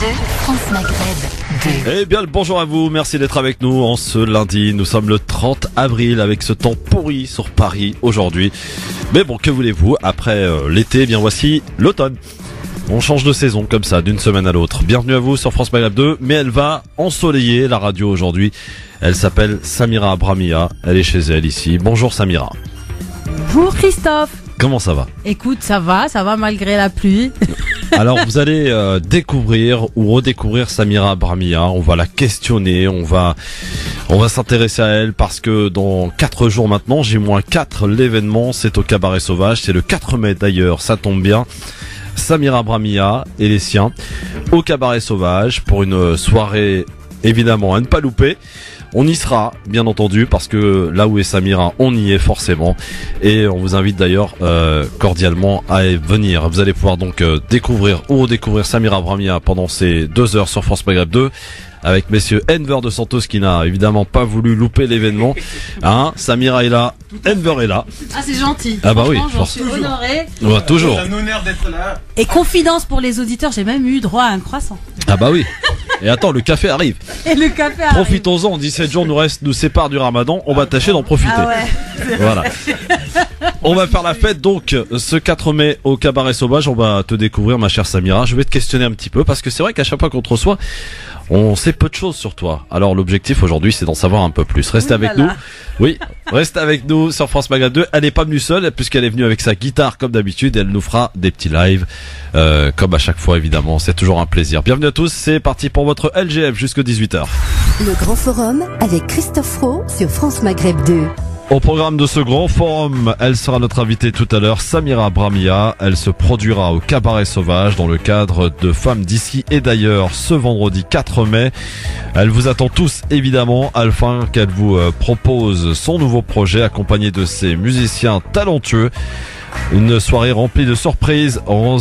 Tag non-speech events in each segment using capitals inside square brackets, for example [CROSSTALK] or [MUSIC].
France Maghreb 2. Eh bien, le bonjour à vous, merci d'être avec nous en ce lundi. Nous sommes le 30 avril avec ce temps pourri sur Paris aujourd'hui. Mais bon, que voulez-vous, après euh, l'été, eh bien voici l'automne. On change de saison comme ça, d'une semaine à l'autre. Bienvenue à vous sur France Maghreb 2, mais elle va ensoleiller la radio aujourd'hui. Elle s'appelle Samira Abramia, elle est chez elle ici. Bonjour Samira. Bonjour Christophe. Comment ça va? Écoute, ça va, ça va malgré la pluie. [LAUGHS] Alors vous allez euh, découvrir ou redécouvrir Samira Bramia. On va la questionner, on va on va s'intéresser à elle parce que dans 4 jours maintenant, j'ai moins 4 l'événement, c'est au Cabaret Sauvage, c'est le 4 mai d'ailleurs, ça tombe bien. Samira Bramia et les siens au Cabaret Sauvage pour une soirée évidemment à ne pas louper. On y sera, bien entendu, parce que là où est Samira, on y est forcément. Et on vous invite d'ailleurs euh, cordialement à y venir. Vous allez pouvoir donc euh, découvrir ou redécouvrir Samira Bramia pendant ces deux heures sur France Maghreb 2 avec messieurs Enver de Santos qui n'a évidemment pas voulu louper l'événement. [LAUGHS] Hein, Samira est là, Enver est là. Ah, c'est gentil. Ah bah oui, j'en suis honorée. Ouais, toujours. un honneur d'être là. Et confidence pour les auditeurs, j'ai même eu droit à un croissant. Ah bah oui. [LAUGHS] Et attends, le café arrive. [LAUGHS] Et le café arrive. Profitons-en, 17 jours nous restent, nous séparent du ramadan, on va tâcher d'en profiter. Ah ouais. [LAUGHS] Voilà. On va faire la fête donc ce 4 mai au Cabaret Sauvage. On va te découvrir ma chère Samira. Je vais te questionner un petit peu parce que c'est vrai qu'à chaque fois qu'on te reçoit, on sait peu de choses sur toi. Alors l'objectif aujourd'hui c'est d'en savoir un peu plus. Restez Ouh avec nous. Oui, reste avec nous sur France Magazine 2. Elle n'est pas venue seule puisqu'elle est venue avec sa guitare comme d'habitude. Elle nous fera des petits lives euh, comme à chaque fois évidemment. C'est toujours un plaisir. Bienvenue à tous. C'est parti pour votre LGF jusqu'à 18h. Le Grand Forum avec Christophe Rowe sur France Maghreb 2. Au programme de ce grand forum, elle sera notre invitée tout à l'heure, Samira Bramia. Elle se produira au Cabaret Sauvage dans le cadre de Femmes d'ici et d'ailleurs ce vendredi 4 mai. Elle vous attend tous évidemment afin qu'elle vous euh, propose son nouveau projet accompagné de ses musiciens talentueux. Une soirée remplie de surprises euh,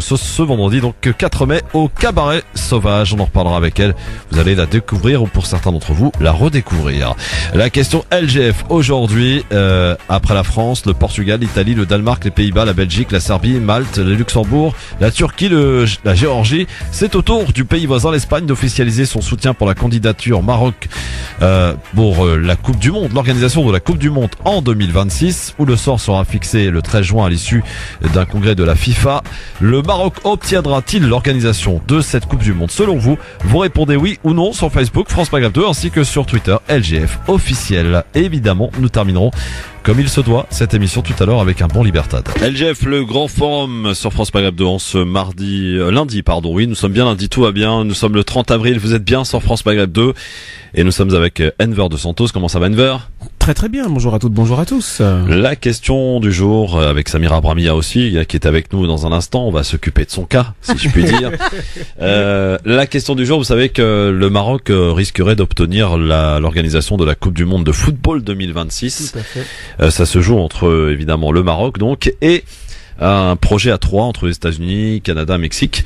ce, vendredi, donc 4 mai, au Cabaret Sauvage. On en reparlera avec elle. Vous allez la découvrir ou pour certains d'entre vous, la redécouvrir. La question LGF aujourd'hui, euh, après la France, le Portugal, l'Italie, le Danemark, les Pays-Bas, la Belgique, la Serbie, Malte, le Luxembourg, la Turquie, la Géorgie, c'est au tour du pays voisin, l'Espagne, d'officialiser son soutien pour la candidature Maroc euh, pour la Coupe du Monde, l'organisation de la Coupe du Monde en 2026, où le sort sera fixé le 13 juin à l'issue d'un congrès de la FIFA. Le Maroc obtiendra-t-il l'organisation de cette Coupe du Monde Selon vous, vous répondez oui ou non sur Facebook France Maghreb 2 ainsi que sur Twitter LGF officiel. Évidemment, nous terminerons comme il se doit cette émission tout à l'heure avec un bon Libertad. LGF, le grand forum sur France Maghreb 2 en ce mardi, euh, lundi, pardon. Oui, nous sommes bien lundi, tout va bien. Nous sommes le 30 avril, vous êtes bien sur France Maghreb 2. Et nous sommes avec euh, Enver de Santos. Comment ça va Enver? Très très bien, bonjour à toutes, bonjour à tous. La question du jour euh, avec Samira Bramia aussi, euh, qui est avec nous dans un instant. On va s'occuper de son cas, si je puis dire. [LAUGHS] Euh, la question du jour, vous savez que le Maroc euh, risquerait d'obtenir l'organisation de la Coupe du Monde de football 2026. à fait. Euh, ça se joue entre évidemment le Maroc donc et un projet à trois entre les États-Unis, Canada, Mexique.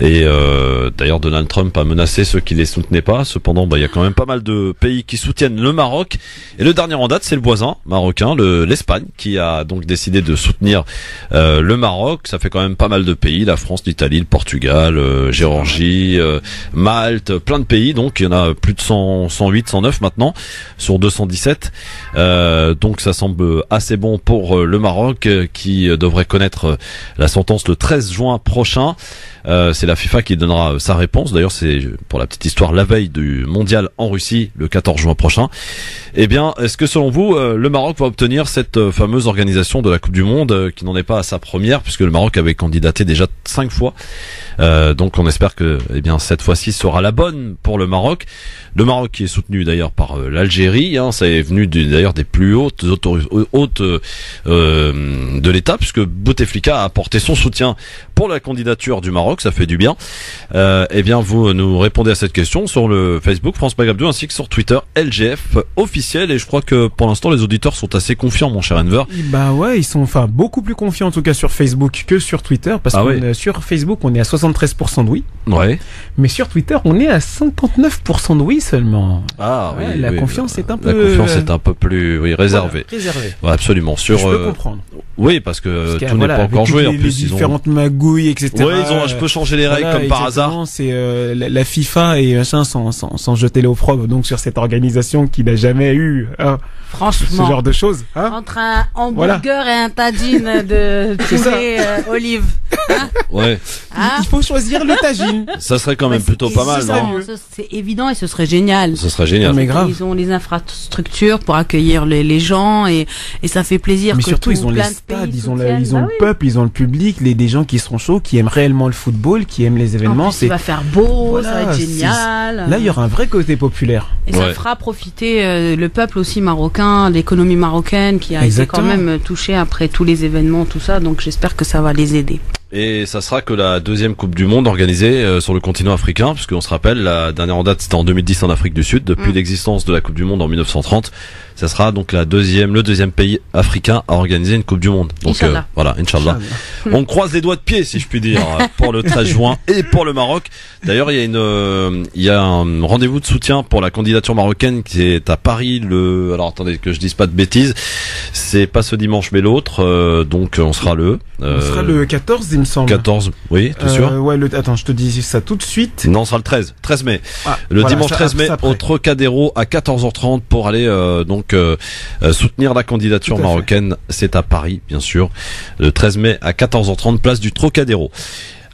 Et euh, d'ailleurs, Donald Trump a menacé ceux qui les soutenaient pas. Cependant, bah, il y a quand même pas mal de pays qui soutiennent le Maroc. Et le dernier en date, c'est le voisin marocain, le- l'Espagne, qui a donc décidé de soutenir euh, le Maroc. Ça fait quand même pas mal de pays la France, l'Italie, le Portugal, euh, Géorgie, euh, Malte, plein de pays. Donc, il y en a plus de 100, 108, 109 maintenant sur 217. Euh, donc ça semble assez bon pour euh, le Maroc qui devrait connaître euh, la sentence le 13 juin prochain. Euh, c'est la FIFA qui donnera euh, sa réponse. D'ailleurs, c'est pour la petite histoire la veille du mondial en Russie le 14 juin prochain. Eh bien, est-ce que selon vous, le Maroc va obtenir cette fameuse organisation de la Coupe du Monde qui n'en est pas à sa première puisque le Maroc avait candidaté déjà cinq fois. Donc on espère que eh bien cette fois-ci sera la bonne pour le Maroc. Le Maroc qui est soutenu d'ailleurs par l'Algérie, hein, ça est venu d'ailleurs des plus hautes hautes de l'État puisque Bouteflika a apporté son soutien pour la candidature du Maroc, ça fait du bien. Euh, eh bien vous nous répondez à cette question sur le Facebook France 2 ainsi que sur Twitter LGF officiel et je crois que pour l'instant les auditeurs sont assez confiants mon cher Enver. Bah ouais, ils sont enfin beaucoup plus confiants en tout cas sur Facebook que sur Twitter parce Ah que ouais. sur Facebook on est à 73% de oui, Ouais. mais sur Twitter on est à 59% de oui seulement. Ah Ouais, oui, la oui, confiance euh, est un La peu, confiance euh, est un peu plus oui, réservée. Voilà, réservé. Ouais, absolument. Sur Je peux euh, comprendre. Oui, parce que Parce tout voilà, pas encore joué. les, En les plus, ont. différentes magouilles, etc. Ouais, ils ont. Je peux changer les règles Voilà, comme par hasard. C'est euh, la, la FIFA et machin sans, sans, sans jeter l'opprobre donc sur cette organisation qui n'a jamais eu hein, ce Franchement. genre de choses. Hein Entre un hamburger et un tagine de [LAUGHS] ça. poulet euh, olive. Ouais, Hein Il faut choisir le tagine. ça serait quand même Ouais, plutôt pas mal, non ce- C'est évident et ce serait génial. Ce serait génial. Mais grave. Ils ont les infrastructures pour accueillir les, les gens et, et ça fait plaisir Mais que surtout, tout ils ont les stades, ils ont, soutiennent. ils ont Bah oui. Peuple, ils ont le public, les, des gens qui seront chauds, qui aiment réellement le football, qui aiment les En événements. C'est va faire beau, Voilà, ça va être génial. Là, il y aura un vrai côté populaire. Et ça fera profiter euh, le peuple aussi marocain, l'économie marocaine qui a Exactement. été quand même touchée après tous les événements, tout ça. Donc j'espère que ça va les aider. Et ça sera que la deuxième Coupe du Monde organisée euh, sur le continent africain, puisqu'on se rappelle, la dernière en date c'était en 2010 en Afrique du Sud. Depuis Mm. l'existence de la Coupe du Monde en 1930, ça sera donc la deuxième, le deuxième pays africain à organiser une Coupe du Monde. Donc euh, Inch'Allah. voilà, Inch'Allah. On croise les doigts de pied, si je puis dire, [LAUGHS] pour le 13 juin et pour le Maroc. D'ailleurs, il y a une, euh, il y a un rendez-vous de soutien pour la candidature marocaine qui est à Paris. Le, alors attendez que je dise pas de bêtises. C'est pas ce dimanche mais l'autre. euh, donc on sera le. On euh, sera le 14, il me semble. 14. Oui, tout Euh, sûr. Ouais, le, attends, je te dis ça tout de suite. Non, ce sera le 13, 13 mai. Ah, Le voilà, dimanche ça- 13 mai au Trocadéro à 14h30 pour aller euh, donc euh, euh, soutenir la candidature marocaine. C'est à Paris, bien sûr. Le 13 mai à 14h30 place du Trocadéro.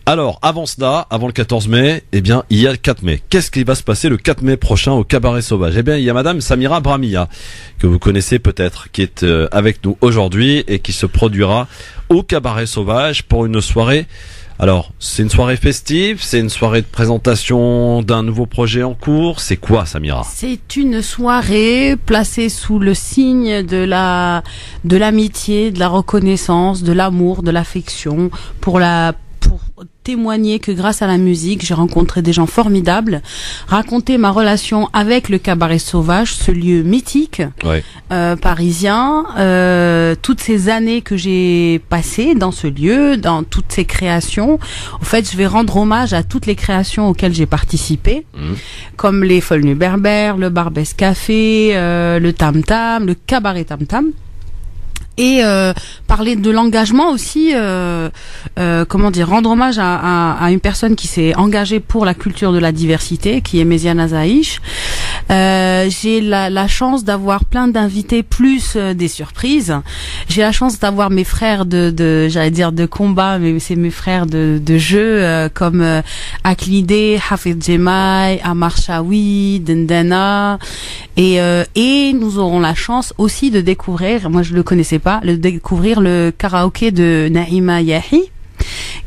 Alors, avant cela, avant le 14 mai, eh bien, il y a le 4 mai. Qu'est-ce qui va se passer le 4 mai prochain au Cabaret Sauvage? Eh bien, il y a Madame Samira Bramia, que vous connaissez peut-être, qui est euh, avec nous aujourd'hui et qui se produira au Cabaret Sauvage pour une soirée alors, c'est une soirée festive, c'est une soirée de présentation d'un nouveau projet en cours, c'est quoi Samira? C'est une soirée placée sous le signe de la de l'amitié, de la reconnaissance, de l'amour, de l'affection pour la pour témoigner que grâce à la musique, j'ai rencontré des gens formidables, raconter ma relation avec le cabaret sauvage, ce lieu mythique Ouais. euh, parisien, euh, toutes ces années que j'ai passées dans ce lieu, dans toutes ces créations. En fait, je vais rendre hommage à toutes les créations auxquelles j'ai participé, Mhm. comme les Folles Nuits Berbères, le Barbès Café, euh, le Tam Tam, le Cabaret Tam Tam. Et euh, parler de l'engagement aussi, euh, euh, comment dire, rendre hommage à, une personne qui s'est engagée pour la culture de la diversité, qui est Méziane Azaïch. Euh, j'ai la, la chance d'avoir plein d'invités plus euh, des surprises. J'ai la chance d'avoir mes frères de, de j'allais dire de combat, mais c'est mes frères de, de jeu euh, comme euh, Aklidé, Hafid Jemai, Amar Chaoui, Dendana, et euh, et nous aurons la chance aussi de découvrir, moi je le connaissais pas, de découvrir le karaoké de Naïma Yahi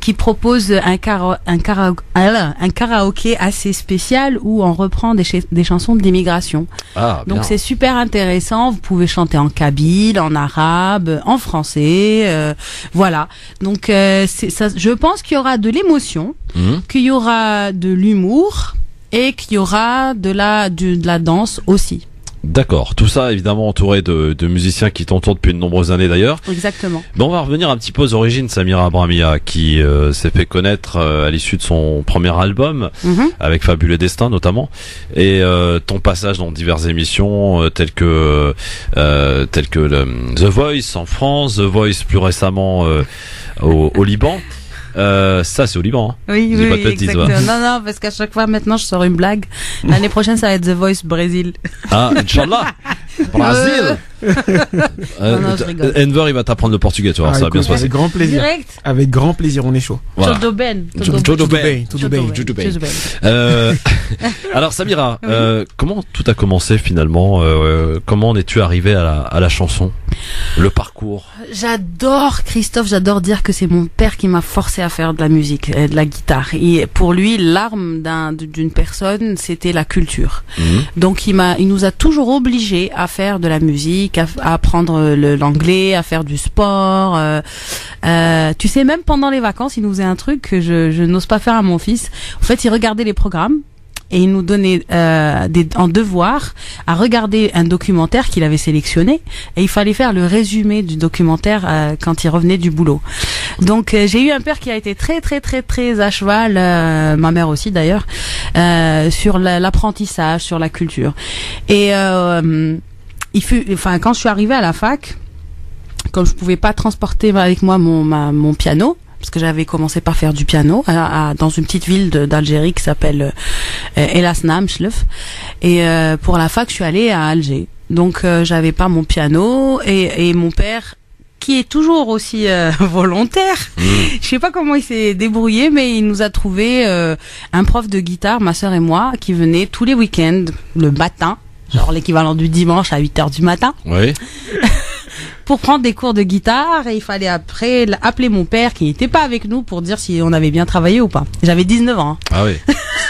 qui propose un, kara- un, kara- ah, un karaoké assez spécial où on reprend des, ch- des chansons d'immigration. Ah, bien. Donc c'est super intéressant. Vous pouvez chanter en kabyle, en arabe, en français, euh, voilà. Donc euh, ça. Je pense qu'il y aura de l'émotion, Mhm. qu'il y aura de l'humour et qu'il y aura de la de, de la danse aussi. D'accord. Tout ça, évidemment, entouré de, de musiciens qui t'entourent depuis de nombreuses années d'ailleurs. Exactement. Bon, on va revenir un petit peu aux origines de Samira Bramia, qui euh, s'est fait connaître euh, à l'issue de son premier album, Mhm. avec Fabuleux Destin notamment, et euh, ton passage dans diverses émissions euh, telles que euh, telles que le, The Voice en France, The Voice plus récemment euh, au, au Liban. Euh, ça, c'est au Liban. hein. Oui, oui, pas de oui, bêtises, exactement. ouais. [LAUGHS] Non, non, parce qu'à chaque fois maintenant je sors une blague. L'année prochaine ça va être The Voice Brésil. Ah, Inch'Allah [LAUGHS] Brésil Non, non, je rigole. Enver, il va t'apprendre le portugais, tu vois, Ah, ça va bien se passer. Avec grand plaisir. Direct. Avec grand plaisir, on est chaud. Voilà. Todo ben. Todo Todo bem. ben. Tudo bem, tudo bem. Tudo bem. Tudo bem. Euh, [LAUGHS] alors Samira, Oui. euh, comment tout a commencé finalement euh, Comment en es-tu arrivé à la, à la chanson Le parcours? J'adore Christophe, j'adore dire que c'est mon père qui m'a forcé à faire de la musique, de la guitare. Et pour lui, l'arme d'un- d'une personne, c'était la culture. Mhm. Donc il m'a, il nous a toujours obligés à faire de la musique, à, apprendre le- l'anglais, à faire du sport. euh, euh, tu sais, même pendant les vacances, il nous faisait un truc que je, n'ose pas faire à mon fils. En fait, il regardait les programmes. Et il nous donnait euh, des, en devoir à regarder un documentaire qu'il avait sélectionné et il fallait faire le résumé du documentaire euh, quand il revenait du boulot. Donc euh, j'ai eu un père qui a été très très très très à cheval, euh, ma mère aussi d'ailleurs, euh, sur la- l'apprentissage, sur la culture. Et euh, il fut, enfin quand je suis arrivée à la fac, comme je pouvais pas transporter avec moi mon ma, mon piano parce que j'avais commencé par faire du piano à, à- dans une petite ville d'Algérie qui s'appelle euh, Elas Namchlef et euh, pour la fac je suis allée à Alger. Donc euh, j'avais pas mon piano et, et mon père qui est toujours aussi euh, [LAUGHS] volontaire je sais pas comment il s'est débrouillé mais il nous a trouvé euh, un prof de guitare ma sœur et moi qui venait tous les week-ends le matin genre l'équivalent du dimanche à 8 heures du matin Oui. [LAUGHS] pour prendre des cours de guitare et il fallait après appeler mon père qui n'était pas avec nous pour dire si on avait bien travaillé ou pas. J'avais 19 ans. hein. Ah oui.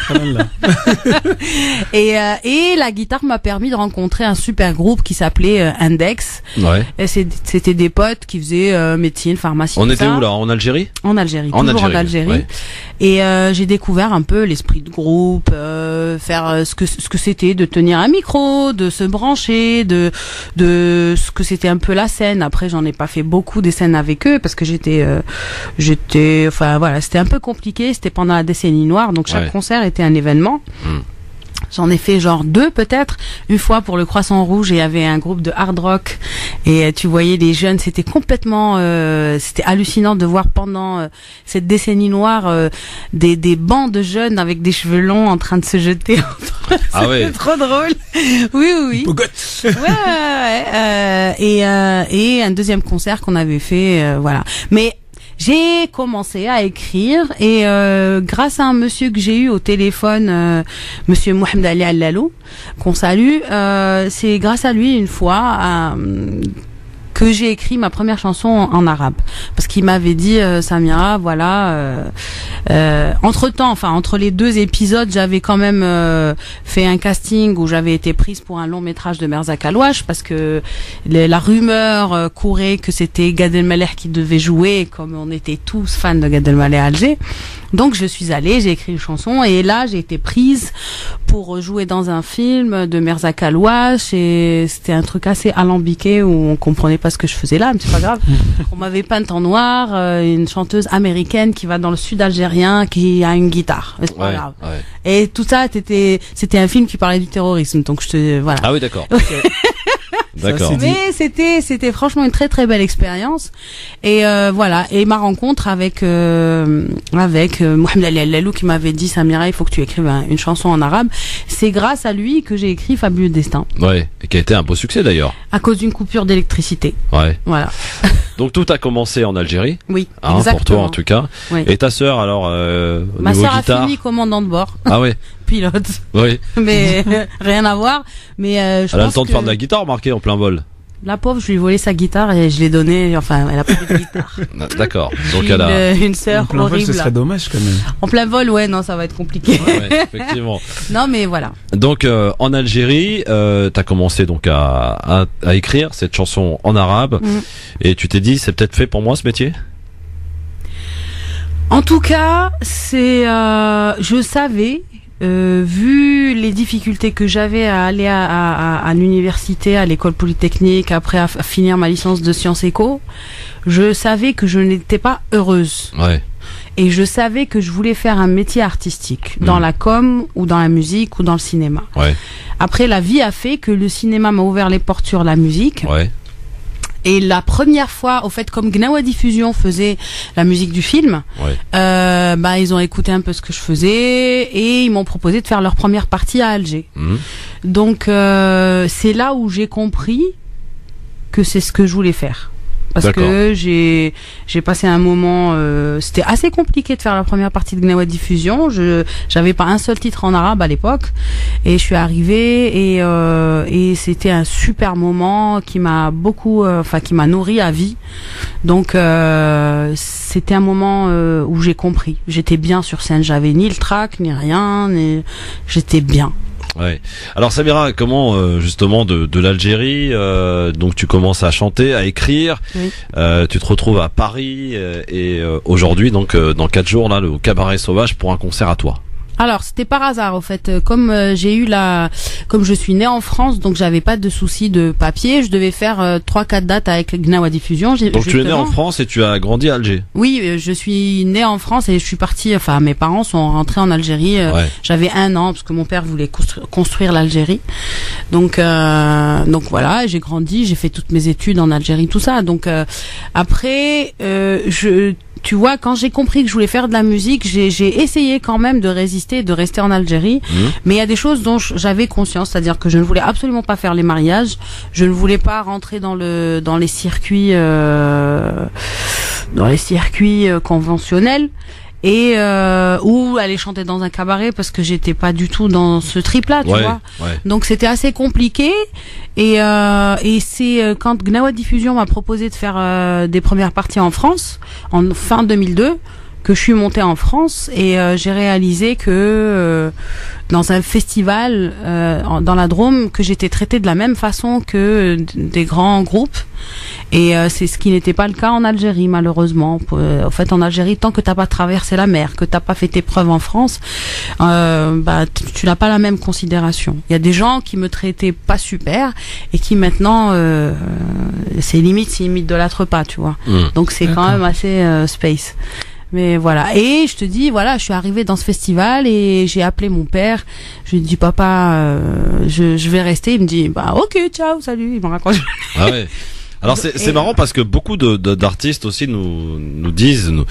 Pas [LAUGHS] mal, là. [LAUGHS] Et, euh, et la guitare m'a permis de rencontrer un super groupe qui s'appelait euh, Index. Ouais. Et c'était des potes qui faisaient euh, médecine, pharmacie. On était ça. où là? En Algérie? En Algérie, En toujours Algérie, en Algérie. ouais. Et euh, j'ai découvert un peu l'esprit de groupe, euh, faire euh, ce que ce que c'était de tenir un micro, de se brancher, de de ce que c'était un peu la scène. Après, j'en ai pas fait beaucoup des scènes avec eux parce que j'étais euh, j'étais enfin voilà, c'était un peu compliqué, c'était pendant la décennie noire, donc chaque Ouais. concert était un événement. Hmm. J'en ai fait genre deux peut-être. Une fois pour le Croissant Rouge, et il y avait un groupe de hard rock et euh, tu voyais les jeunes, c'était complètement, euh, c'était hallucinant de voir pendant euh, cette décennie noire euh, des des bancs de jeunes avec des cheveux longs en train de se jeter. [LAUGHS] Ah ouais. C'était trop drôle. [LAUGHS] Oui oui oui. Ouais, ouais, ouais, euh, et euh, et un deuxième concert qu'on avait fait, euh, voilà. Mais j'ai commencé à écrire et euh, grâce à un monsieur que j'ai eu au téléphone, euh, Monsieur Mohamed Ali Allalou, qu'on salue, euh, c'est grâce à lui une fois que j'ai écrit ma première chanson en, arabe. Parce qu'il m'avait dit euh, Samira voilà euh, euh, entre temps enfin entre les deux épisodes j'avais quand même euh, fait un casting où j'avais été prise pour un long métrage de Merzak Alouache parce que la rumeur euh, courait que c'était Gad Elmaleh qui devait jouer comme on était tous fans de Gad Elmaleh à Alger donc je suis allée j'ai écrit une chanson et là j'ai été prise pour jouer dans un film de Merzak Alouache et c'était un truc assez alambiqué où on comprenait pas ce que je faisais là mais c'est pas grave [LAUGHS] on m'avait peinte en noir euh, une chanteuse américaine qui va dans le sud algérien qui a une guitare c'est pas Ouais. grave ouais. et tout ça c'était c'était un film qui parlait du terrorisme donc je te voilà Ah oui, d'accord. [LAUGHS] D'accord. mais c'était c'était franchement une très très belle expérience et euh, voilà et ma rencontre avec euh, avec euh, Mohamed Ali Allalou qui m'avait dit Samira il faut que tu écrives un- une chanson en arabe c'est grâce à lui que j'ai écrit Fabuleux Destin Ouais. Et qui a été un beau succès d'ailleurs. à cause d'une coupure d'électricité Ouais. voilà [LAUGHS] Donc tout a commencé en Algérie, oui hein, exactement pour toi en tout cas. Oui. Et ta sœur alors euh, ma sœur a fini commandant de bord Ah ouais. [LAUGHS] pilote Oui. mais rien à voir mais euh, je Elle a le temps de faire de la guitare marquée en plein vol. la pauvre je lui ai volé sa guitare et je l'ai donnée enfin elle a pas de guitare [LAUGHS] D'accord. Donc elle a. une, une sœur En plein vol, horrible ce serait dommage quand même. en plein vol ouais non ça va être compliqué Ouais, effectivement. [LAUGHS] non mais voilà Donc euh, en Algérie, euh, t'as commencé donc à, à, à écrire cette chanson en arabe Mhm. et tu t'es dit c'est peut-être fait pour moi ce métier? En tout cas, c'est, euh, je savais, euh, vu les difficultés que j'avais à aller à, à, à- à l'université, à l'école polytechnique, après à, finir ma licence de sciences éco, je savais que je n'étais pas heureuse. Ouais. Et je savais que je voulais faire un métier artistique, dans Mhm. la com, ou dans la musique, ou dans le cinéma. Ouais. Après, la vie a fait que le cinéma m'a ouvert les portes sur la musique. Ouais. Et la première fois, au fait, comme Gnawa Diffusion faisait la musique du film, Ouais. euh, bah ils ont écouté un peu ce que je faisais et ils m'ont proposé de faire leur première partie à Alger. Mhm. Donc euh, c'est là où j'ai compris que c'est ce que je voulais faire. Parce que j'ai j'ai passé un moment, euh, c'était assez compliqué de faire la première partie de Gnawa Diffusion. Je j'avais pas un seul titre en arabe à l'époque et je suis arrivée et euh, et c'était un super moment qui m'a beaucoup, euh, enfin qui m'a nourri à vie. Donc euh, c'était un moment euh, où j'ai compris. J'étais bien sur scène. J'avais ni le trac ni rien, ni j'étais bien. Ouais. Alors Samira, comment euh, justement de, de l'Algérie, euh, donc tu commences à chanter, à écrire, Oui. euh, tu te retrouves à Paris euh, et euh, aujourd'hui donc euh, dans quatre jours là le au cabaret sauvage pour un concert à toi. Alors c'était par hasard au fait, Euh, comme euh, j'ai eu la, comme je suis née en France, donc j'avais pas de soucis de papier, je devais faire euh, trois quatre dates avec Gnawa Diffusion. J'ai- Donc tu es né en France et tu as grandi à Alger. Oui, euh, je suis née en France et je suis partie. Enfin, mes parents sont rentrés en Algérie. euh, Ouais. J'avais un an parce que mon père voulait constru- construire l'Algérie. Donc, euh, donc voilà, j'ai grandi, j'ai fait toutes mes études en Algérie, tout ça. Donc euh, après, euh, je, tu vois, quand j'ai compris que je voulais faire de la musique, j'ai essayé quand même de résister, de rester en Algérie. Mhm. Mais il y a des choses dont j'avais conscience, c'est-à-dire que je ne voulais absolument pas faire les mariages, je ne voulais pas rentrer dans le dans les circuits euh, dans les circuits euh, conventionnels et euh, ou aller chanter dans un cabaret parce que j'étais pas du tout dans ce trip là, tu ouais, vois. ouais. Donc c'était assez compliqué et euh, et c'est euh, quand Gnawa Diffusion m'a proposé de faire euh, des premières parties en France en fin 2002 que je suis montée en France et euh, j'ai réalisé que euh, dans un festival euh, en- dans la Drôme que j'étais traitée de la même façon que des grands groupes et euh, c'est ce qui n'était pas le cas en Algérie malheureusement. Euh, en fait en Algérie tant que t'as pas traversé la mer, que t'as pas fait tes preuves en France, euh, bah tu n'as pas la même considération. Il y a des gens qui me traitaient pas super et qui maintenant euh, c'est limite c'est limite de l'âtre pas, tu vois. Mhm. Donc c'est quand même assez euh, space. Mais voilà. Et je te dis, voilà, je suis arrivée dans ce festival et j'ai appelé mon père. Je lui ai dit, papa, euh, je, je vais rester. Il me dit, bah ok, ciao, salut. Il me raconte. Ah ouais. [LAUGHS] Alors c'est marrant parce que beaucoup de de- d'artistes aussi nous nous disent nous,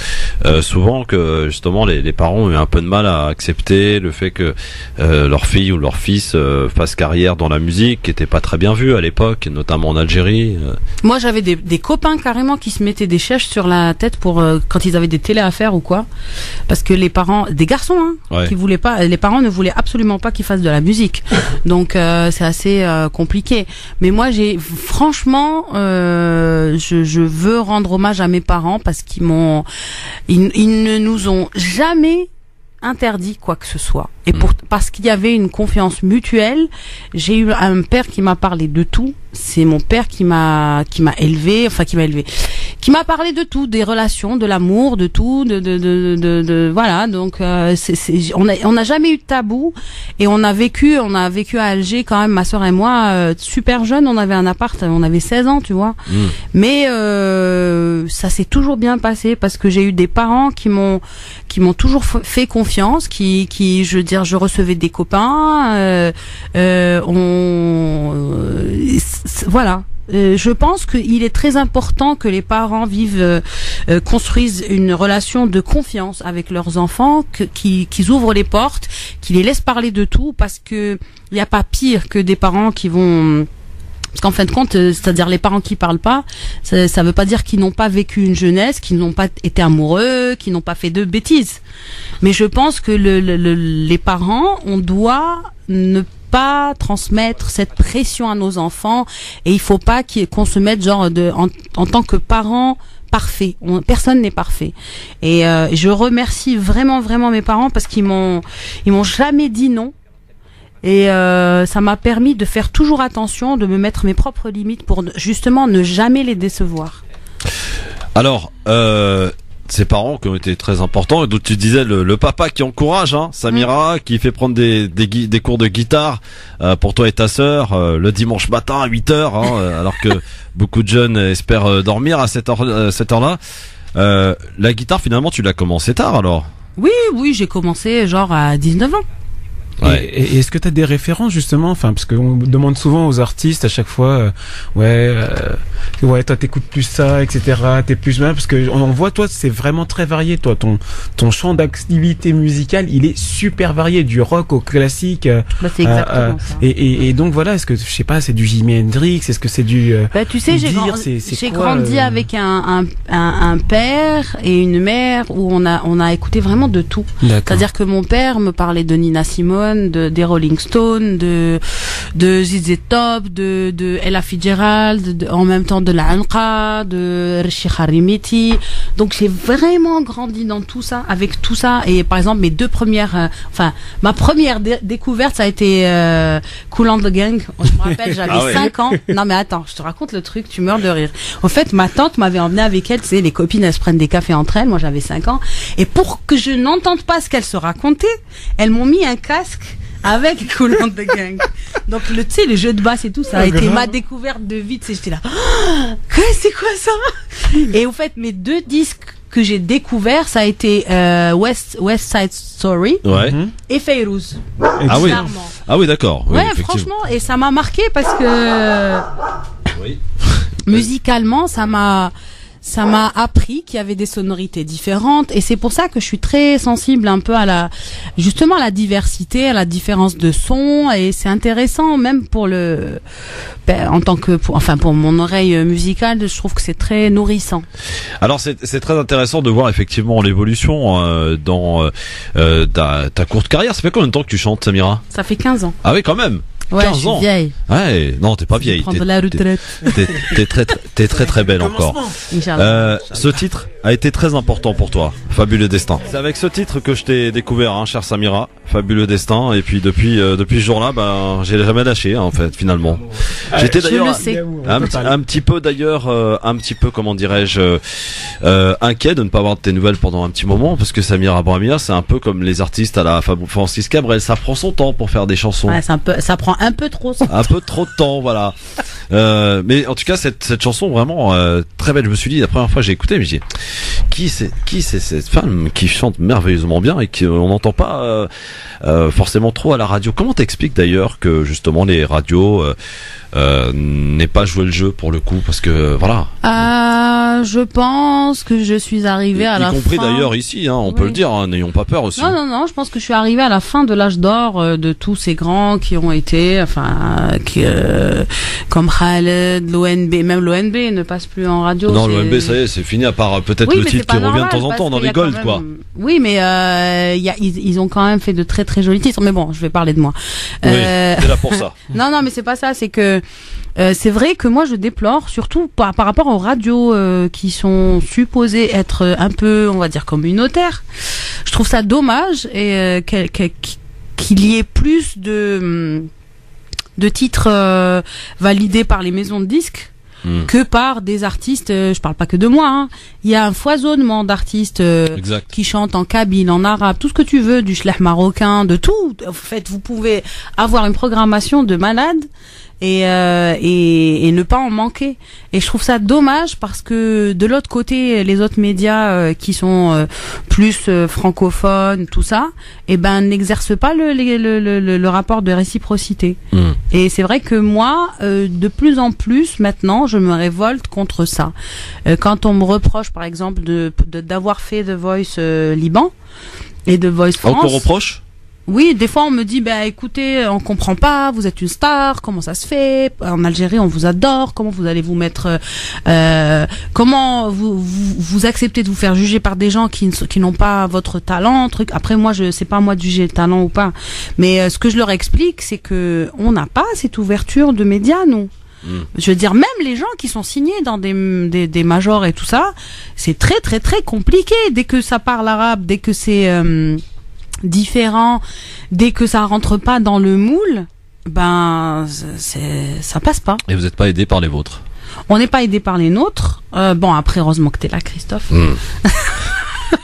euh, souvent que justement les, les parents ont eu un peu de mal à accepter le fait que euh, leur fille ou leur fils euh, fasse carrière dans la musique qui était pas très bien vu à l'époque notamment en Algérie euh. Moi, j'avais des, des copains carrément qui se mettaient des chèches sur la tête pour quand ils avaient des télés à faire ou quoi, parce que les parents, des garçons, hein, Ouais. qui voulaient pas, les parents ne voulaient absolument pas qu'ils fassent de la musique. [LAUGHS] Donc c'est assez compliqué. Mais moi, j'ai franchement, euh, je, je veux rendre hommage à mes parents parce qu'ils m'ont, ils, ils ne nous ont jamais interdit quoi que ce soit. Et pour, parce qu'il y avait une confiance mutuelle, j'ai eu un père qui m'a parlé de tout. C'est mon père qui m'a qui m'a élevé, enfin qui m'a élevé, qui m'a parlé de tout, des relations, de l'amour, de tout, de de de de, de- voilà. Donc euh, c'est c'est on a on n'a jamais eu de tabou et on a vécu on a vécu à Alger quand même ma soeur et moi euh, super jeunes. On avait un appart, on avait 16 ans, tu vois. Mm. Mais euh, ça s'est toujours bien passé parce que j'ai eu des parents qui m'ont qui m'ont toujours fait confiance, qui qui je veux dire je recevais des copains, euh, euh, on euh, voilà. Euh, je pense qu'il est très important que les parents vivent, euh, euh, construisent une relation de confiance avec leurs enfants, qu'ils ouvrent les portes, qu'ils les laissent parler de tout, parce que il n'y a pas pire que des parents qui vont parce qu'en fin de compte, c'est-à-dire les parents qui parlent pas, ça, ça veut pas dire qu'ils n'ont pas vécu une jeunesse, qu'ils n'ont pas été amoureux, qu'ils n'ont pas fait de bêtises. Mais je pense que le, le- le- les parents, on doit ne pas transmettre cette pression à nos enfants et il faut pas qu'on se mette genre en, en tant que parent parfait. On- personne n'est parfait. Et euh, je remercie vraiment vraiment mes parents parce qu'ils m'ont ils m'ont jamais dit non. Et euh, ça m'a permis de faire toujours attention, de me mettre mes propres limites pour justement ne jamais les décevoir. alors euh, ces parents qui ont été très importants. Et dont tu disais le, le papa qui encourage hein, Samira qui fait prendre des, des, gui- des cours de guitare euh, pour toi et ta sœur euh, le dimanche matin à 8 heures hein, euh, alors que [LAUGHS] beaucoup de jeunes espèrent euh, dormir à cette heure cette heure-là. La guitare finalement tu l'as commencé tard alors? Oui, oui, j'ai commencé genre à 19 ans. Ouais. Et, et est-ce que tu as des références justement? Enfin, parce qu'on demande souvent aux artistes à chaque fois, euh, ouais, euh, ouais, toi t'écoutes plus ça, etc. T'es plus mal parce que on, on voit toi, c'est vraiment très varié. Toi, ton ton champ d'activité musicale, il est super varié, du rock au classique. euh, Bah, c'est euh, exactement euh, ça. et, et, et donc voilà, est-ce que je sais pas, c'est du Jimi Hendrix Est-ce que c'est du euh, Bah, tu sais, j'ai grandi euh, avec un, un, un, un père et une mère où on a, on a écouté vraiment de tout. D'accord. C'est-à-dire que mon père me parlait de Nina Simone, de, des Rolling Stones, de, de ZZ Top, de, de Ella Fitzgerald, de- en même temps de la Anqa, de Rishi Harimiti. Donc j'ai vraiment grandi dans tout ça, avec tout ça. Et par exemple, mes deux premières, euh, enfin, ma première dé- découverte, ça a été euh, Cool and the Gang. Je me rappelle, j'avais Ah ouais. 5 ans. Non mais attends, je te raconte le truc, tu meurs de rire. En fait, ma tante m'avait emmené avec elle, tu sais, les copines, elles se prennent des cafés entre elles. Moi, j'avais 5 ans. Et pour que je n'entende pas ce qu'elles se racontaient, elles m'ont mis un casque avec Cool and the Gang. Donc le tu sais le jeu de basse et tout ça a Ah, été grave. ma découverte de vie, tu sais, j'étais là. [GASPS] Quoi, c'est quoi ça? [LAUGHS] Et au fait, mes deux disques que j'ai découverts, ça a été euh, West West Side Story Ouais. Et Fayrouz. Ah oui. Ah oui, d'accord. Oui, ouais, franchement, et ça m'a marqué parce que Oui. [LAUGHS] musicalement, ça m'a ça m'a appris qu'il y avait des sonorités différentes et c'est pour ça que je suis très sensible un peu à la justement à la diversité, à la différence de son et c'est intéressant même pour le ben, en tant que pour, enfin pour mon oreille musicale, je trouve que c'est très nourrissant. Alors c'est c'est très intéressant de voir effectivement l'évolution euh, dans euh, euh, ta, ta courte carrière. Ça fait combien de temps que tu chantes, Samira? Ça fait 15 ans. Ah oui, quand même. Ouais, 15 je suis ans. vieille. Ouais, non, t'es pas vieille. prendre T'es la retraite. t'es- très, très- t'es très très [LAUGHS] belle encore. Euh, ce titre a été très important pour toi, Fabuleux Destin. C'est avec ce titre que je t'ai découvert, hein, cher Samira, Fabuleux Destin. Et puis depuis euh, depuis ce jour-là, ben j'ai jamais lâché, hein, en fait, finalement. J'étais d'ailleurs un, petit- un petit peu d'ailleurs, euh, un petit peu comment dirais-je, euh, euh, inquiet de ne pas avoir de tes nouvelles pendant un petit moment, parce que Samira Bramia, c'est un peu comme les artistes à la Fab- Francis Cabrel, ça prend son temps pour faire des chansons. Ouais, c'est un peu, ça prend un peu trop. son un peu trop de temps, voilà. Euh, mais en tout cas, cette, cette chanson vraiment euh, très belle. Je me suis dit la première fois que j'ai écouté, mais j'ai qui c'est qui c'est cette femme qui chante merveilleusement bien et qu'on n'entend pas euh, euh, forcément trop à la radio? Comment t'expliques d'ailleurs que justement les radios euh, n'aient pas joué le jeu pour le coup parce que voilà. Euh, je pense que je suis arrivée à y la compris fin. d'ailleurs ici, hein, on peut le dire, hein, n'ayons pas peur aussi. Non, non, non, je pense que je suis arrivée à la fin de l'âge d'or euh, de tous ces grands qui ont été, enfin, qui, euh, comme Khaled, l'ONB, même l'ONB ne passe plus en radio. Non, l'OMB, ça y est, c'est fini à part peut-être Oui, le titre qui revient de temps en temps dans y les Gold, même- quoi. Oui, mais y a, ils, ils ont quand même fait de très très jolis titres. Mais bon, je vais parler de moi. Oui, c'est là pour ça. [LAUGHS] non, non, mais c'est pas ça. C'est que euh, c'est vrai que moi je déplore, surtout par, par rapport aux radios euh, qui sont supposées être euh, un peu, on va dire, communautaires. Je trouve ça dommage et euh, qu'il y ait plus de hum, de titres validés par les maisons de disques Hmm. que par des artistes. je parle pas que de moi. hein. Il y a un foisonnement d'artistes. euh, qui chantent en kabyle, en arabe, tout ce que tu veux, du schlech marocain, de tout. En fait, vous pouvez avoir une programmation de malade et, euh, et, et ne pas en manquer. Et je trouve ça dommage parce que de l'autre côté, les autres médias euh, qui sont euh, plus euh, francophones, tout ça, eh ben n'exercent pas le, le, le, le, le rapport de réciprocité. Hmm. Et c'est vrai que moi, euh, de plus en plus maintenant, je me révolte contre ça. Euh, quand on me reproche, par exemple, de d'avoir fait The Voice euh, Liban et The Voice On te France, reproche? Oui, des fois on me dit, bah écoutez, on comprend pas, vous êtes une star, comment ça se fait? En Algérie, on vous adore, comment vous allez vous mettre, euh, comment vous, vous vous acceptez de vous faire juger par des gens qui qui n'ont pas votre talent, truc. Après moi, je sais pas moi de juger le talent ou pas, mais euh, ce que je leur explique, c'est que on n'a pas cette ouverture de médias, nous. Mm. Je veux dire, même les gens qui sont signés dans des, des, des majors et tout ça, c'est très très très compliqué. Dès que ça parle arabe, dès que c'est euh, différent, dès que ça rentre pas dans le moule, ben c'est ça passe pas. Et vous n'êtes pas aidé par les vôtres? On n'est pas aidé par les nôtres. Euh, bon après heureusement que t'es là Christophe. [LAUGHS]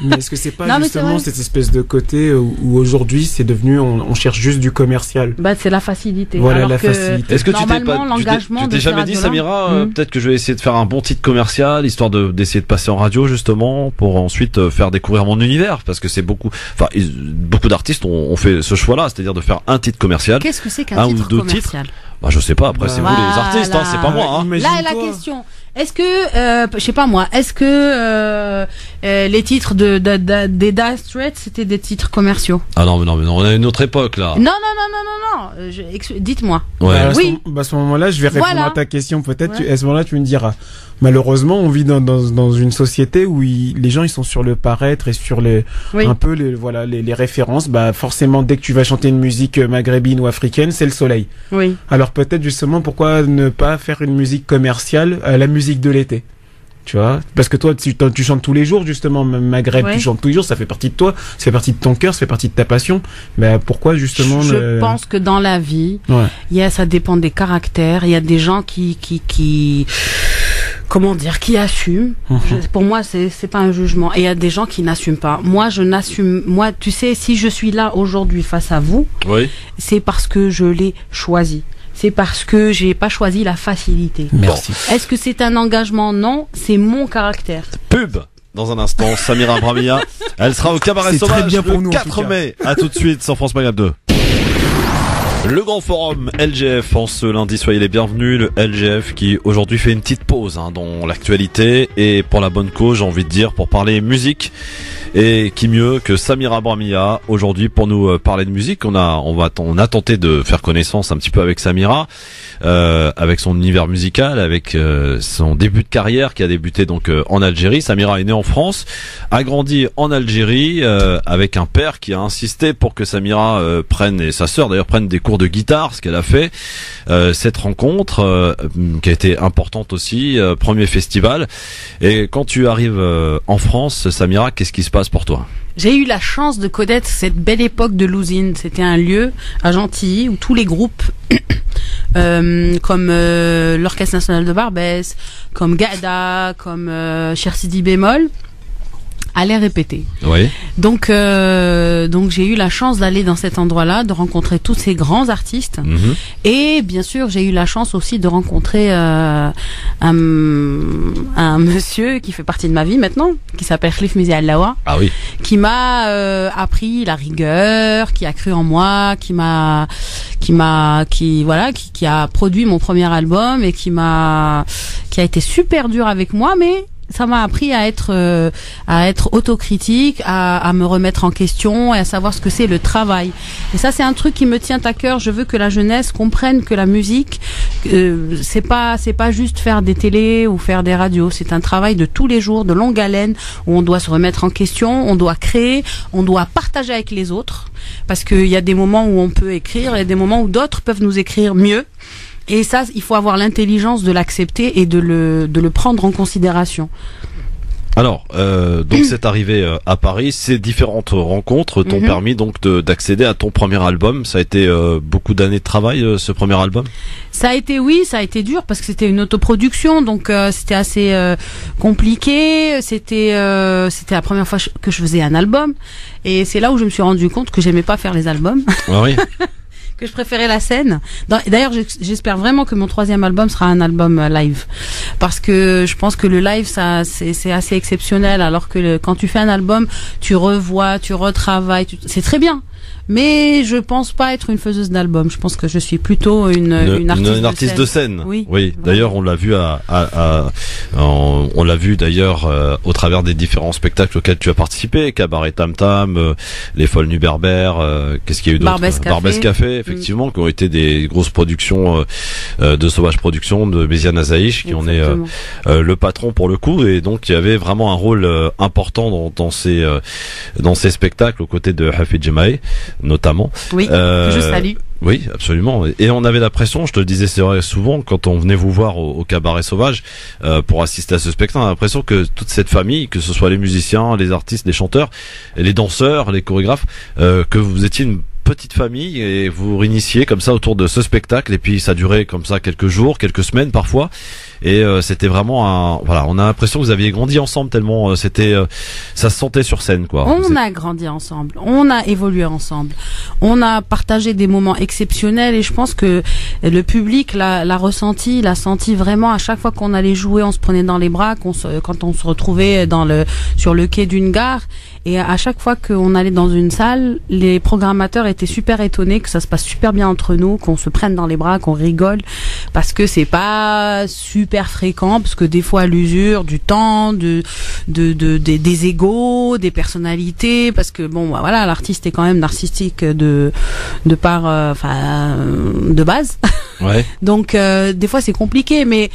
Mais est-ce que c'est pas Non, mais c'est justement cette espèce de côté où, où aujourd'hui c'est devenu on, on cherche juste du commercial? Bah c'est la facilité. Voilà, Alors la que facilité. Est-ce que tu t'es pas, tu t'es- jamais dit, Samira, euh, Hmm. peut-être que je vais essayer de faire un bon titre commercial, histoire de d'essayer de passer en radio justement, pour ensuite euh, faire découvrir mon univers, parce que c'est beaucoup, enfin, beaucoup d'artistes ont, ont fait ce choix-là, c'est-à-dire de faire un titre commercial. Qu'est-ce que c'est qu'un Un ou titre deux commercial? Bah, je sais pas. Après, c'est vous les artistes, hein, c'est pas moi. Hein. Là est la question. Est-ce que, euh, je sais pas moi, est-ce que euh, euh, les titres de, de, de- des Dire Straits c'était des titres commerciaux? Ah non, mais non, mais non, on a une autre époque là. Non, non, non, non, non, non. euh, Dites-moi. Ouais. Bah, à ce Oui. bah, à ce moment-là, je vais répondre Voilà. à ta question. Peut-être, Ouais. tu- à ce moment-là, tu me diras. Malheureusement, on vit dans, dans, dans une société où il- les gens ils sont sur le paraître et sur les Oui. un peu les voilà les, les références. Bah forcément, dès que tu vas chanter une musique euh, maghrébine ou africaine, c'est le soleil. Oui. Alors peut-être justement pourquoi ne pas faire une musique commerciale, euh, la musique de l'été? Tu vois? Parce que toi, tu, tu chantes tous les jours, justement, Maghreb, Ouais. tu chantes tous les jours, ça fait partie de toi, ça fait partie de ton cœur, ça fait partie de ta passion. Mais pourquoi, justement Je pense que dans la vie, Ouais. il y a, ça dépend des caractères. Il y a des gens qui, qui, qui, comment dire, qui assument. Mhm. Je- pour moi, c'est, c'est pas un jugement. Et il y a des gens qui n'assument pas. Moi, je n'assume. Moi, tu sais, si je suis là aujourd'hui face à vous, Oui. c'est parce que je l'ai choisi. C'est parce que j'ai pas choisi la facilité. Merci. Est-ce que c'est un engagement? Non, c'est mon caractère. Pub dans un instant, Samira Bramia. Elle sera au Cabaret C'est très Sauvage bien pour le nous, en 4 tout cas. mai. À tout de suite sur France Maghreb 2. Le grand forum LGF en ce lundi, soyez les bienvenus. Le LGF qui aujourd'hui fait une petite pause hein, dans l'actualité et pour la bonne cause, j'ai envie de dire, pour parler musique. Et qui mieux que Samira Bramia aujourd'hui pour nous euh, parler de musique. On a, on va, on a tenté de faire connaissance un petit peu avec Samira, euh, avec son univers musical, avec euh, son début de carrière qui a débuté donc euh, en Algérie. Samira est née en France, a grandi en Algérie euh, avec un père qui a insisté pour que Samira euh, prenne et sa sœur d'ailleurs prennent des cours de guitare, ce qu'elle a fait. Euh, cette rencontre qui a été importante aussi, premier festival. Et quand tu arrives en France, Samira, qu'est-ce qui se passe pour toi? J'ai eu la chance de connaître cette belle époque de l'usine. C'était un lieu à Gentilly où tous les groupes, [COUGHS] euh, comme euh, l'Orchestre National de Barbès, comme Gada, comme euh, Cher Sidi Bémol, allaient répéter. Oui. Donc, euh, donc j'ai eu la chance d'aller dans cet endroit-là, de rencontrer tous ces grands artistes. Mhm. Et bien sûr, j'ai eu la chance aussi de rencontrer euh, un, un monsieur qui fait partie de ma vie maintenant, qui s'appelle Khlif Mizi Allawa Ah oui. qui m'a euh, appris la rigueur, qui a cru en moi, qui m'a, qui m'a, qui voilà, qui, qui a produit mon premier album et qui m'a, qui a été super dur avec moi, mais ça m'a appris à être, euh, à être autocritique, à, à me remettre en question et à savoir ce que c'est le travail. Et ça, c'est un truc qui me tient à cœur. Je veux que la jeunesse comprenne que la musique, euh, c'est pas, c'est pas juste faire des télés ou faire des radios. C'est un travail de tous les jours, de longue haleine, où on doit se remettre en question, on doit créer, on doit partager avec les autres, parce qu'il y a des moments où on peut écrire et des moments où d'autres peuvent nous écrire mieux. Et ça, il faut avoir l'intelligence de l'accepter et de le, de le prendre en considération. Alors, euh, donc c'est arrivé euh, à Paris. Ces différentes rencontres t'ont Mhm. permis donc de- d'accéder à ton premier album. Ça a été euh, beaucoup d'années de travail euh, ce premier album? Ça a été oui, ça a été dur parce que c'était une autoproduction, donc euh, c'était assez euh, compliqué. C'était euh, c'était la première fois que je faisais un album, et c'est là où je me suis rendu compte que j'aimais pas faire les albums, Ah oui. [LAUGHS] que je préférais la scène. D'ailleurs, j'espère vraiment que mon troisième album sera un album euh, live, parce que je pense que le live ça c'est assez exceptionnel, alors que quand tu fais un album, tu revois, tu retravailles, c'est très bien. Mais je pense pas être une faiseuse d'album. Je pense que je suis plutôt une, une, artiste, de scène. Oui. Oui. D'ailleurs, on l'a vu à, à, à- on l'a vu d'ailleurs euh, au travers des différents spectacles auxquels tu as participé, Cabaret Tam Tam, euh, Les Folles Nuits Berbères, euh, qu'est-ce qu'il y a eu d'autre Barbès Café. Barbès Café, effectivement, qui ont été des grosses productions euh, euh, de Sauvage Productions de Béziane Azaïch, qui en est euh, le patron pour le coup et donc il y avait vraiment un rôle euh, important dans, dans ces euh, dans ces spectacles aux côtés de Hafid Jemaï notamment. Oui, Euh, que je salue. oui absolument. Et on avait l'impression je te le disais c'est vrai souvent quand on venait vous voir au, au cabaret sauvage euh, pour assister à ce spectacle on a l'impression que toute cette famille que ce soit les musiciens les artistes les chanteurs les danseurs les chorégraphes euh, que vous étiez une petite famille et vous réinitiez comme ça autour de ce spectacle. Et puis ça durait comme ça quelques jours quelques semaines parfois et euh, c'était vraiment un voilà on a l'impression que vous aviez grandi ensemble tellement euh, c'était euh, ça se sentait sur scène quoi. On a grandi ensemble, on a évolué ensemble, on a partagé des moments exceptionnels et je pense que le public l'a ressenti, l'a senti vraiment. À chaque fois qu'on allait jouer, on se prenait dans les bras, qu'on se, quand on se retrouvait dans le sur le quai d'une gare. Et à chaque fois qu'on allait dans une salle, les programmateurs étaient super étonnés que ça se passe super bien entre nous, qu'on se prenne dans les bras, qu'on rigole. Parce que c'est pas super fréquent parce que des fois l'usure du temps, de, de, de- des- des égaux, des personnalités parce que bon bah, voilà l'artiste est quand même narcissique de de par euh, enfin euh, de base. [LAUGHS] ouais Donc euh, des fois c'est compliqué mais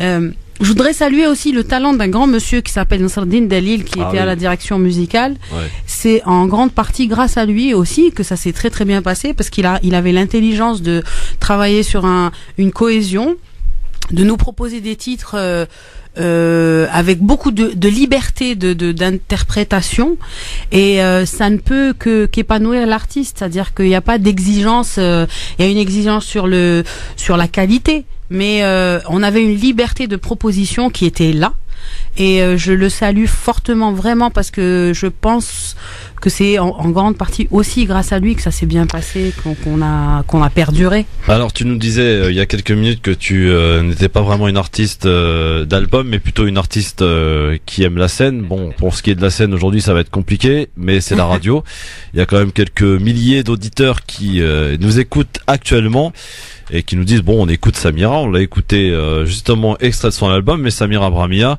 euh, je voudrais saluer aussi le talent d'un grand monsieur qui s'appelle Nasreddin Dalil qui Ah était oui. à la direction musicale ouais c'est en grande partie grâce à lui aussi que ça s'est très très bien passé parce qu'il a il avait l'intelligence de travailler sur un une cohésion de nous proposer des titres euh, euh, avec beaucoup de, de liberté de de- d'interprétation. Et euh, ça ne peut que qu'épanouir l'artiste. C'est-à-dire qu'il n'y a pas d'exigence euh, il y a une exigence sur le sur la qualité. Mais on avait une liberté de proposition qui était là. Et je le salue fortement vraiment parce que je pense que c'est en, en grande partie aussi grâce à lui que ça s'est bien passé qu'on a qu'on a perduré Alors tu nous disais euh, il y a quelques minutes que tu euh, n'étais pas vraiment une artiste euh, d'album, mais plutôt une artiste qui aime la scène. Bon, pour ce qui est de la scène aujourd'hui, ça va être compliqué, mais c'est la radio. [LAUGHS] Il y a quand même quelques milliers d'auditeurs qui nous écoutent actuellement et qui nous disent bon, on écoute Samira, on l'a écouté euh, justement extrait de son album, mais Samira Bramia,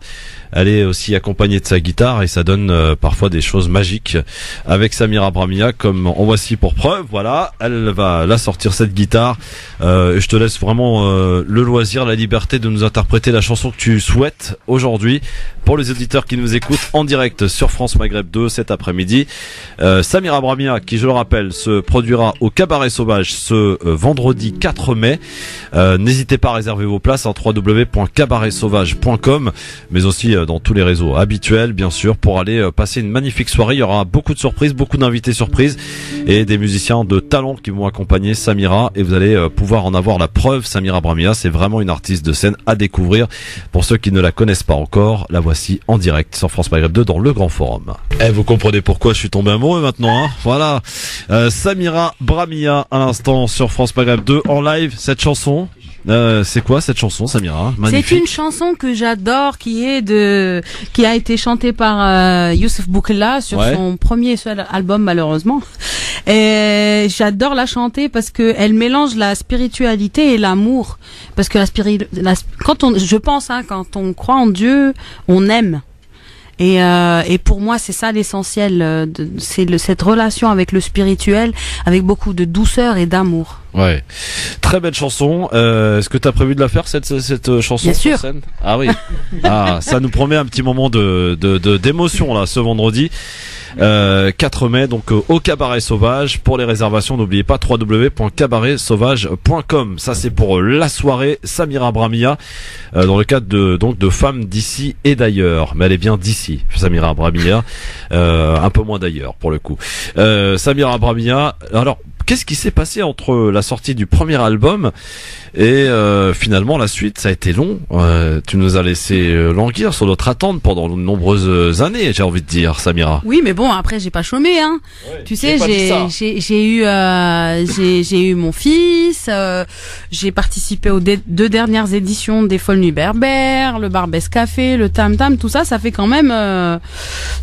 elle est aussi accompagnée de sa guitare et ça donne euh, parfois des choses magiques avec Samira Bramia comme en voici pour preuve. Voilà, elle va la sortir cette guitare. Euh, je te laisse vraiment euh, le loisir, la liberté de nous interpréter la chanson que tu souhaites aujourd'hui pour les auditeurs qui nous écoutent en direct sur France Maghreb 2 cet après-midi. Euh, Samira Bramia, qui je le rappelle, se produira au Cabaret Sauvage ce vendredi 4 mai. N'hésitez pas à réserver vos places en www.cabaretsauvage.com, mais aussi dans tous les réseaux habituels, bien sûr, pour aller euh, passer une magnifique soirée. Il y aura beaucoup de surprises, beaucoup d'invités surprises et des musiciens de talent qui vont accompagner Samira et vous allez euh, pouvoir en avoir la preuve. Samira Bramia, c'est vraiment une artiste de scène à découvrir. Pour ceux qui ne la connaissent pas encore, la voici en direct sur France Maghreb 2 dans le Grand Forum. Eh, vous comprenez pourquoi je suis tombé amoureux maintenant, hein Voilà. Euh, Samira Bramia à l'instant sur France Maghreb 2 en live. Cette chanson, euh, c'est quoi cette chanson, Samira? C'est une chanson que j'adore, qui est de, qui a été chantée par euh, Youssef Boukla sur Ouais. son premier seul album malheureusement. Et j'adore la chanter parce que elle mélange la spiritualité et l'amour. Parce que la spiri- la, quand on, je pense, hein, quand on croit en Dieu, on aime. Et, euh, et pour moi, c'est ça l'essentiel. euh, de- C'est le- cette relation avec le spirituel, avec beaucoup de douceur et d'amour. Ouais. Très belle chanson. Euh, Est-ce que tu as prévu de la faire cette, cette chanson Bien sur sûr. scène? Ah oui. [LAUGHS] Ah, ça nous promet un petit moment de de- de- d'émotion là ce vendredi. Euh, 4 mai donc euh, au Cabaret Sauvage. Pour les réservations n'oubliez pas www.cabaretsauvage.com ça c'est pour euh, la soirée Samira Bramia euh, dans le cadre de donc de femmes d'ici et d'ailleurs. Mais elle est bien d'ici Samira Bramia. Euh, un peu moins d'ailleurs pour le coup. Euh, Samira Bramia alors qu'est-ce qui s'est passé entre la sortie du premier album et euh, finalement la suite? Ça a été long Euh, tu nous as laissé euh, languir sur notre attente pendant de nombreuses années j'ai envie de dire Samira Oui, mais bon, après j'ai pas chômé, hein. tu sais, j'ai ça. j'ai j'ai eu euh, j'ai j'ai eu mon fils, euh, j'ai participé aux deux dernières éditions des Folles Nuits Berbères, le Barbès Café, le Tam Tam, tout ça, ça fait quand même euh,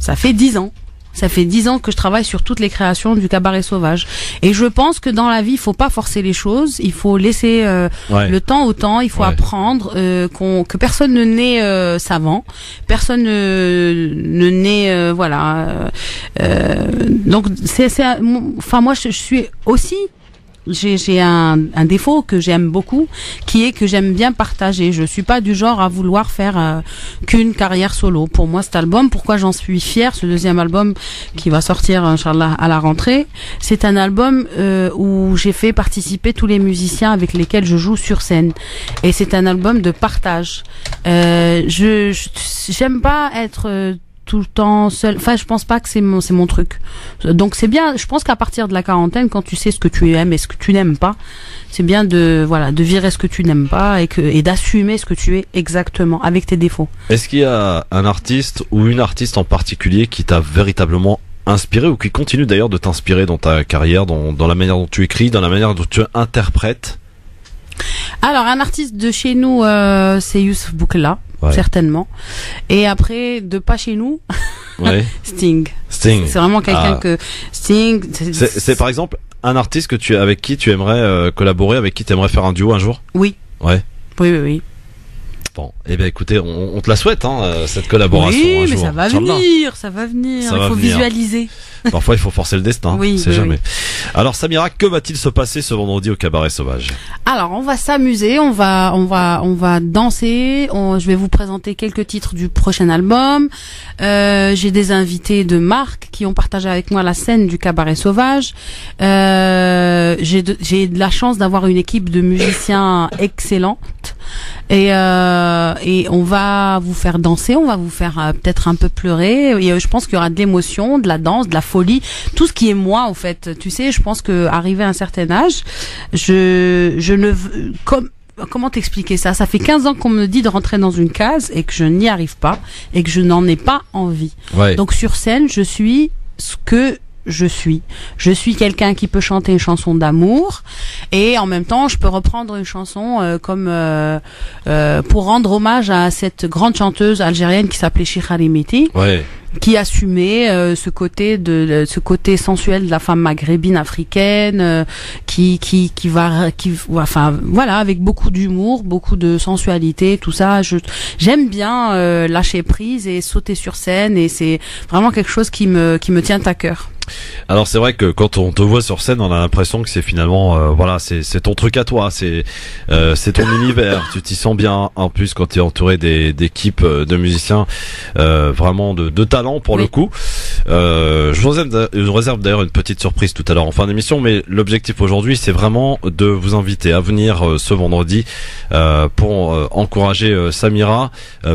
ça fait dix ans. Ça fait dix ans que je travaille sur toutes les créations du cabaret sauvage. Et je pense que dans la vie, il faut pas forcer les choses. Il faut laisser euh, Ouais. le temps au temps. Il faut Ouais. apprendre euh, qu'on que personne ne naît euh, savant, personne ne, ne naît euh, voilà. euh, euh, donc c'est enfin moi je, je suis aussi j'ai un, un défaut que j'aime beaucoup qui est que j'aime bien partager. Je suis pas du genre à vouloir faire euh, qu'une carrière solo. Pour moi cet album pourquoi j'en suis fière ce deuxième album qui va sortir inchallah à la rentrée c'est un album euh, où j'ai fait participer tous les musiciens avec lesquels je joue sur scène. Et c'est un album de partage. Euh, je je- j'aime pas être euh, tout le temps seul. Enfin, je pense pas que c'est mon, c'est mon truc. Donc c'est bien. Je pense qu'à partir de la quarantaine, quand tu sais ce que tu aimes et ce que tu n'aimes pas, c'est bien de voilà de virer ce que tu n'aimes pas et que et d'assumer ce que tu es exactement avec tes défauts. Est-ce qu'il y a un artiste ou une artiste en particulier qui t'a véritablement inspiré ou qui continue d'ailleurs de t'inspirer dans ta carrière, dans, dans la manière dont tu écris, dans la manière dont tu interprètes? Alors un artiste de chez nous, euh, c'est Youssef Boukla, Ouais. certainement. Et après de pas chez nous, [LAUGHS] Ouais. Sting. Sting. C'est vraiment quelqu'un Ah. que Sting. C'est par exemple un artiste que tu avec qui tu aimerais euh, collaborer, avec qui tu aimerais faire un duo un jour? Oui. Ouais. Oui, oui, oui. Bon, eh bien écoutez, on, on te la souhaite, hein, euh, cette collaboration. oui, un mais jour. ça va venir, ça va venir. Ça Il va faut venir. visualiser. Parfois, il faut forcer le destin. Oui, c'est oui, jamais. oui. Alors, Samira, que va-t-il se passer ce vendredi au Cabaret Sauvage? Alors, on va s'amuser, on va, on va, on va danser. on- je vais vous présenter quelques titres du prochain album. Euh, J'ai des invités de marque qui ont partagé avec moi la scène du cabaret sauvage. Euh, J'ai de, la chance d'avoir une équipe de musiciens excellente. et euh, et on va vous faire danser, on va vous faire euh, peut-être un peu pleurer. Et euh, je pense qu'il y aura de l'émotion, de la danse, de la folie, tout ce qui est moi en fait. Tu sais, je pense que arrivé à un certain âge, je je ne veux- comme Comment t'expliquer ça? Ça fait 15 ans qu'on me dit de rentrer dans une case et que je n'y arrive pas et que je n'en ai pas envie. Ouais. Donc sur scène, je suis ce que je suis. Je suis quelqu'un qui peut chanter une chanson d'amour et en même temps, je peux reprendre une chanson euh, comme euh, euh, pour rendre hommage à cette grande chanteuse algérienne qui s'appelait Chikha Rimiti Ouais. Qui assumait euh, ce côté de, ce côté sensuel de la femme maghrébine africaine euh, qui qui qui va qui enfin voilà avec beaucoup d'humour beaucoup de sensualité tout ça. Je j'aime bien euh, lâcher prise et sauter sur scène et c'est vraiment quelque chose qui me qui me tient à cœur Alors c'est vrai que quand on te voit sur scène, on a l'impression que c'est finalement, euh, voilà, c'est ton truc à toi, c'est euh, c'est ton univers. Tu t'y sens bien. En plus, quand tu es entouré des d'équipes euh, de musiciens euh, vraiment de, de talent pour le coup. Je vous réserve, réserve d'ailleurs une petite surprise tout à l'heure en fin d'émission, mais l'objectif aujourd'hui, c'est vraiment de vous inviter à venir ce vendredi pour encourager Samira,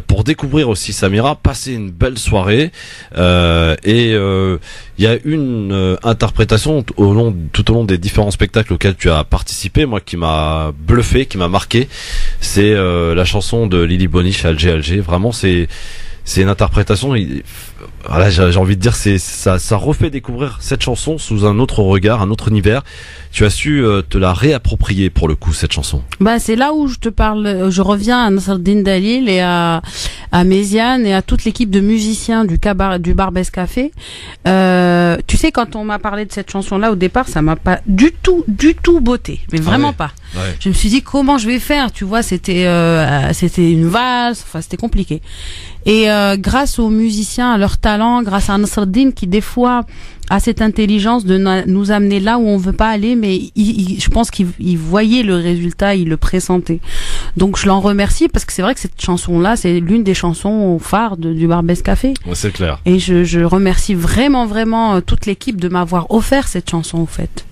pour découvrir aussi Samira, passer une belle soirée et il y a une euh, interprétation au long, tout au long des différents spectacles auxquels tu as participé, moi qui m'a bluffé, qui m'a marqué, c'est euh, la chanson de Lily Boniche Alger Alger. Vraiment, c'est c'est une interprétation. Il- Voilà, j'ai j'ai envie de dire, c'est ça, ça refait découvrir cette chanson sous un autre regard, un autre univers. Tu as su euh, te la réapproprier pour le coup cette chanson. Bah, c'est là où je te parle, euh, je reviens à Nasreddin Dalil et à, à Méziane et à toute l'équipe de musiciens du cabaret, du Barbès Café. Euh, tu sais, quand on m'a parlé de cette chanson-là, au départ, ça m'a pas du tout, du tout beauté. Mais vraiment ouais. pas. Ouais. Je me suis dit, comment je vais faire? Tu vois, c'était, euh, c'était une valse, enfin, c'était compliqué. Et euh, grâce aux musiciens, à leur talent, grâce à Nasreddin qui des fois a cette intelligence de nous amener là où on veut pas aller, mais il- il- je pense qu'il il voyait le résultat, il le pressentait. Donc je l'en remercie parce que c'est vrai que cette chanson-là, c'est l'une des chansons phares de- du Barbès Café. Ouais, c'est clair. Et je, je remercie vraiment, vraiment euh, toute l'équipe de m'avoir offert cette chanson, au fait.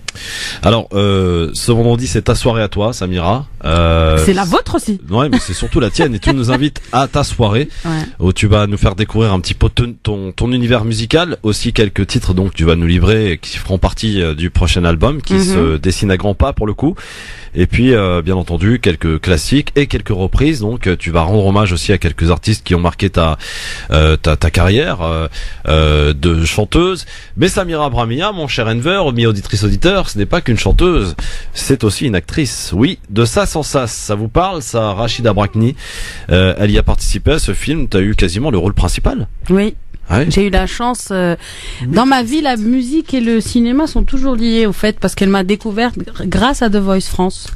Alors, euh, ce vendredi, c'est ta soirée à toi, Samira. Euh, c'est la vôtre aussi. Ouais, mais c'est surtout la tienne et tu nous invites à ta soirée Ouais. où tu vas nous faire découvrir un petit peu ton, ton, ton univers musical, aussi quelques titres donc tu vas nous livrer qui feront partie euh, du prochain album qui Mhm. se dessine à grands pas pour le coup. Et puis euh, bien entendu quelques classiques et quelques reprises. Donc euh, tu vas rendre hommage aussi à quelques artistes qui ont marqué ta euh, ta, ta carrière euh, de chanteuse. Mais Samira Bramia, mon cher Enver, mi auditrice auditeur, ce n'est pas qu'une chanteuse, c'est aussi une actrice. Oui, de ça sans ça, ça vous parle, ça Rachida Brakni. Euh, elle y a participé à ce film. Tu as eu quasiment le rôle principal. Oui. Ouais. J'ai eu la chance. euh, dans ma vie, la musique et le cinéma sont toujours liés au fait parce qu'elle m'a découverte gr- grâce à The Voice France.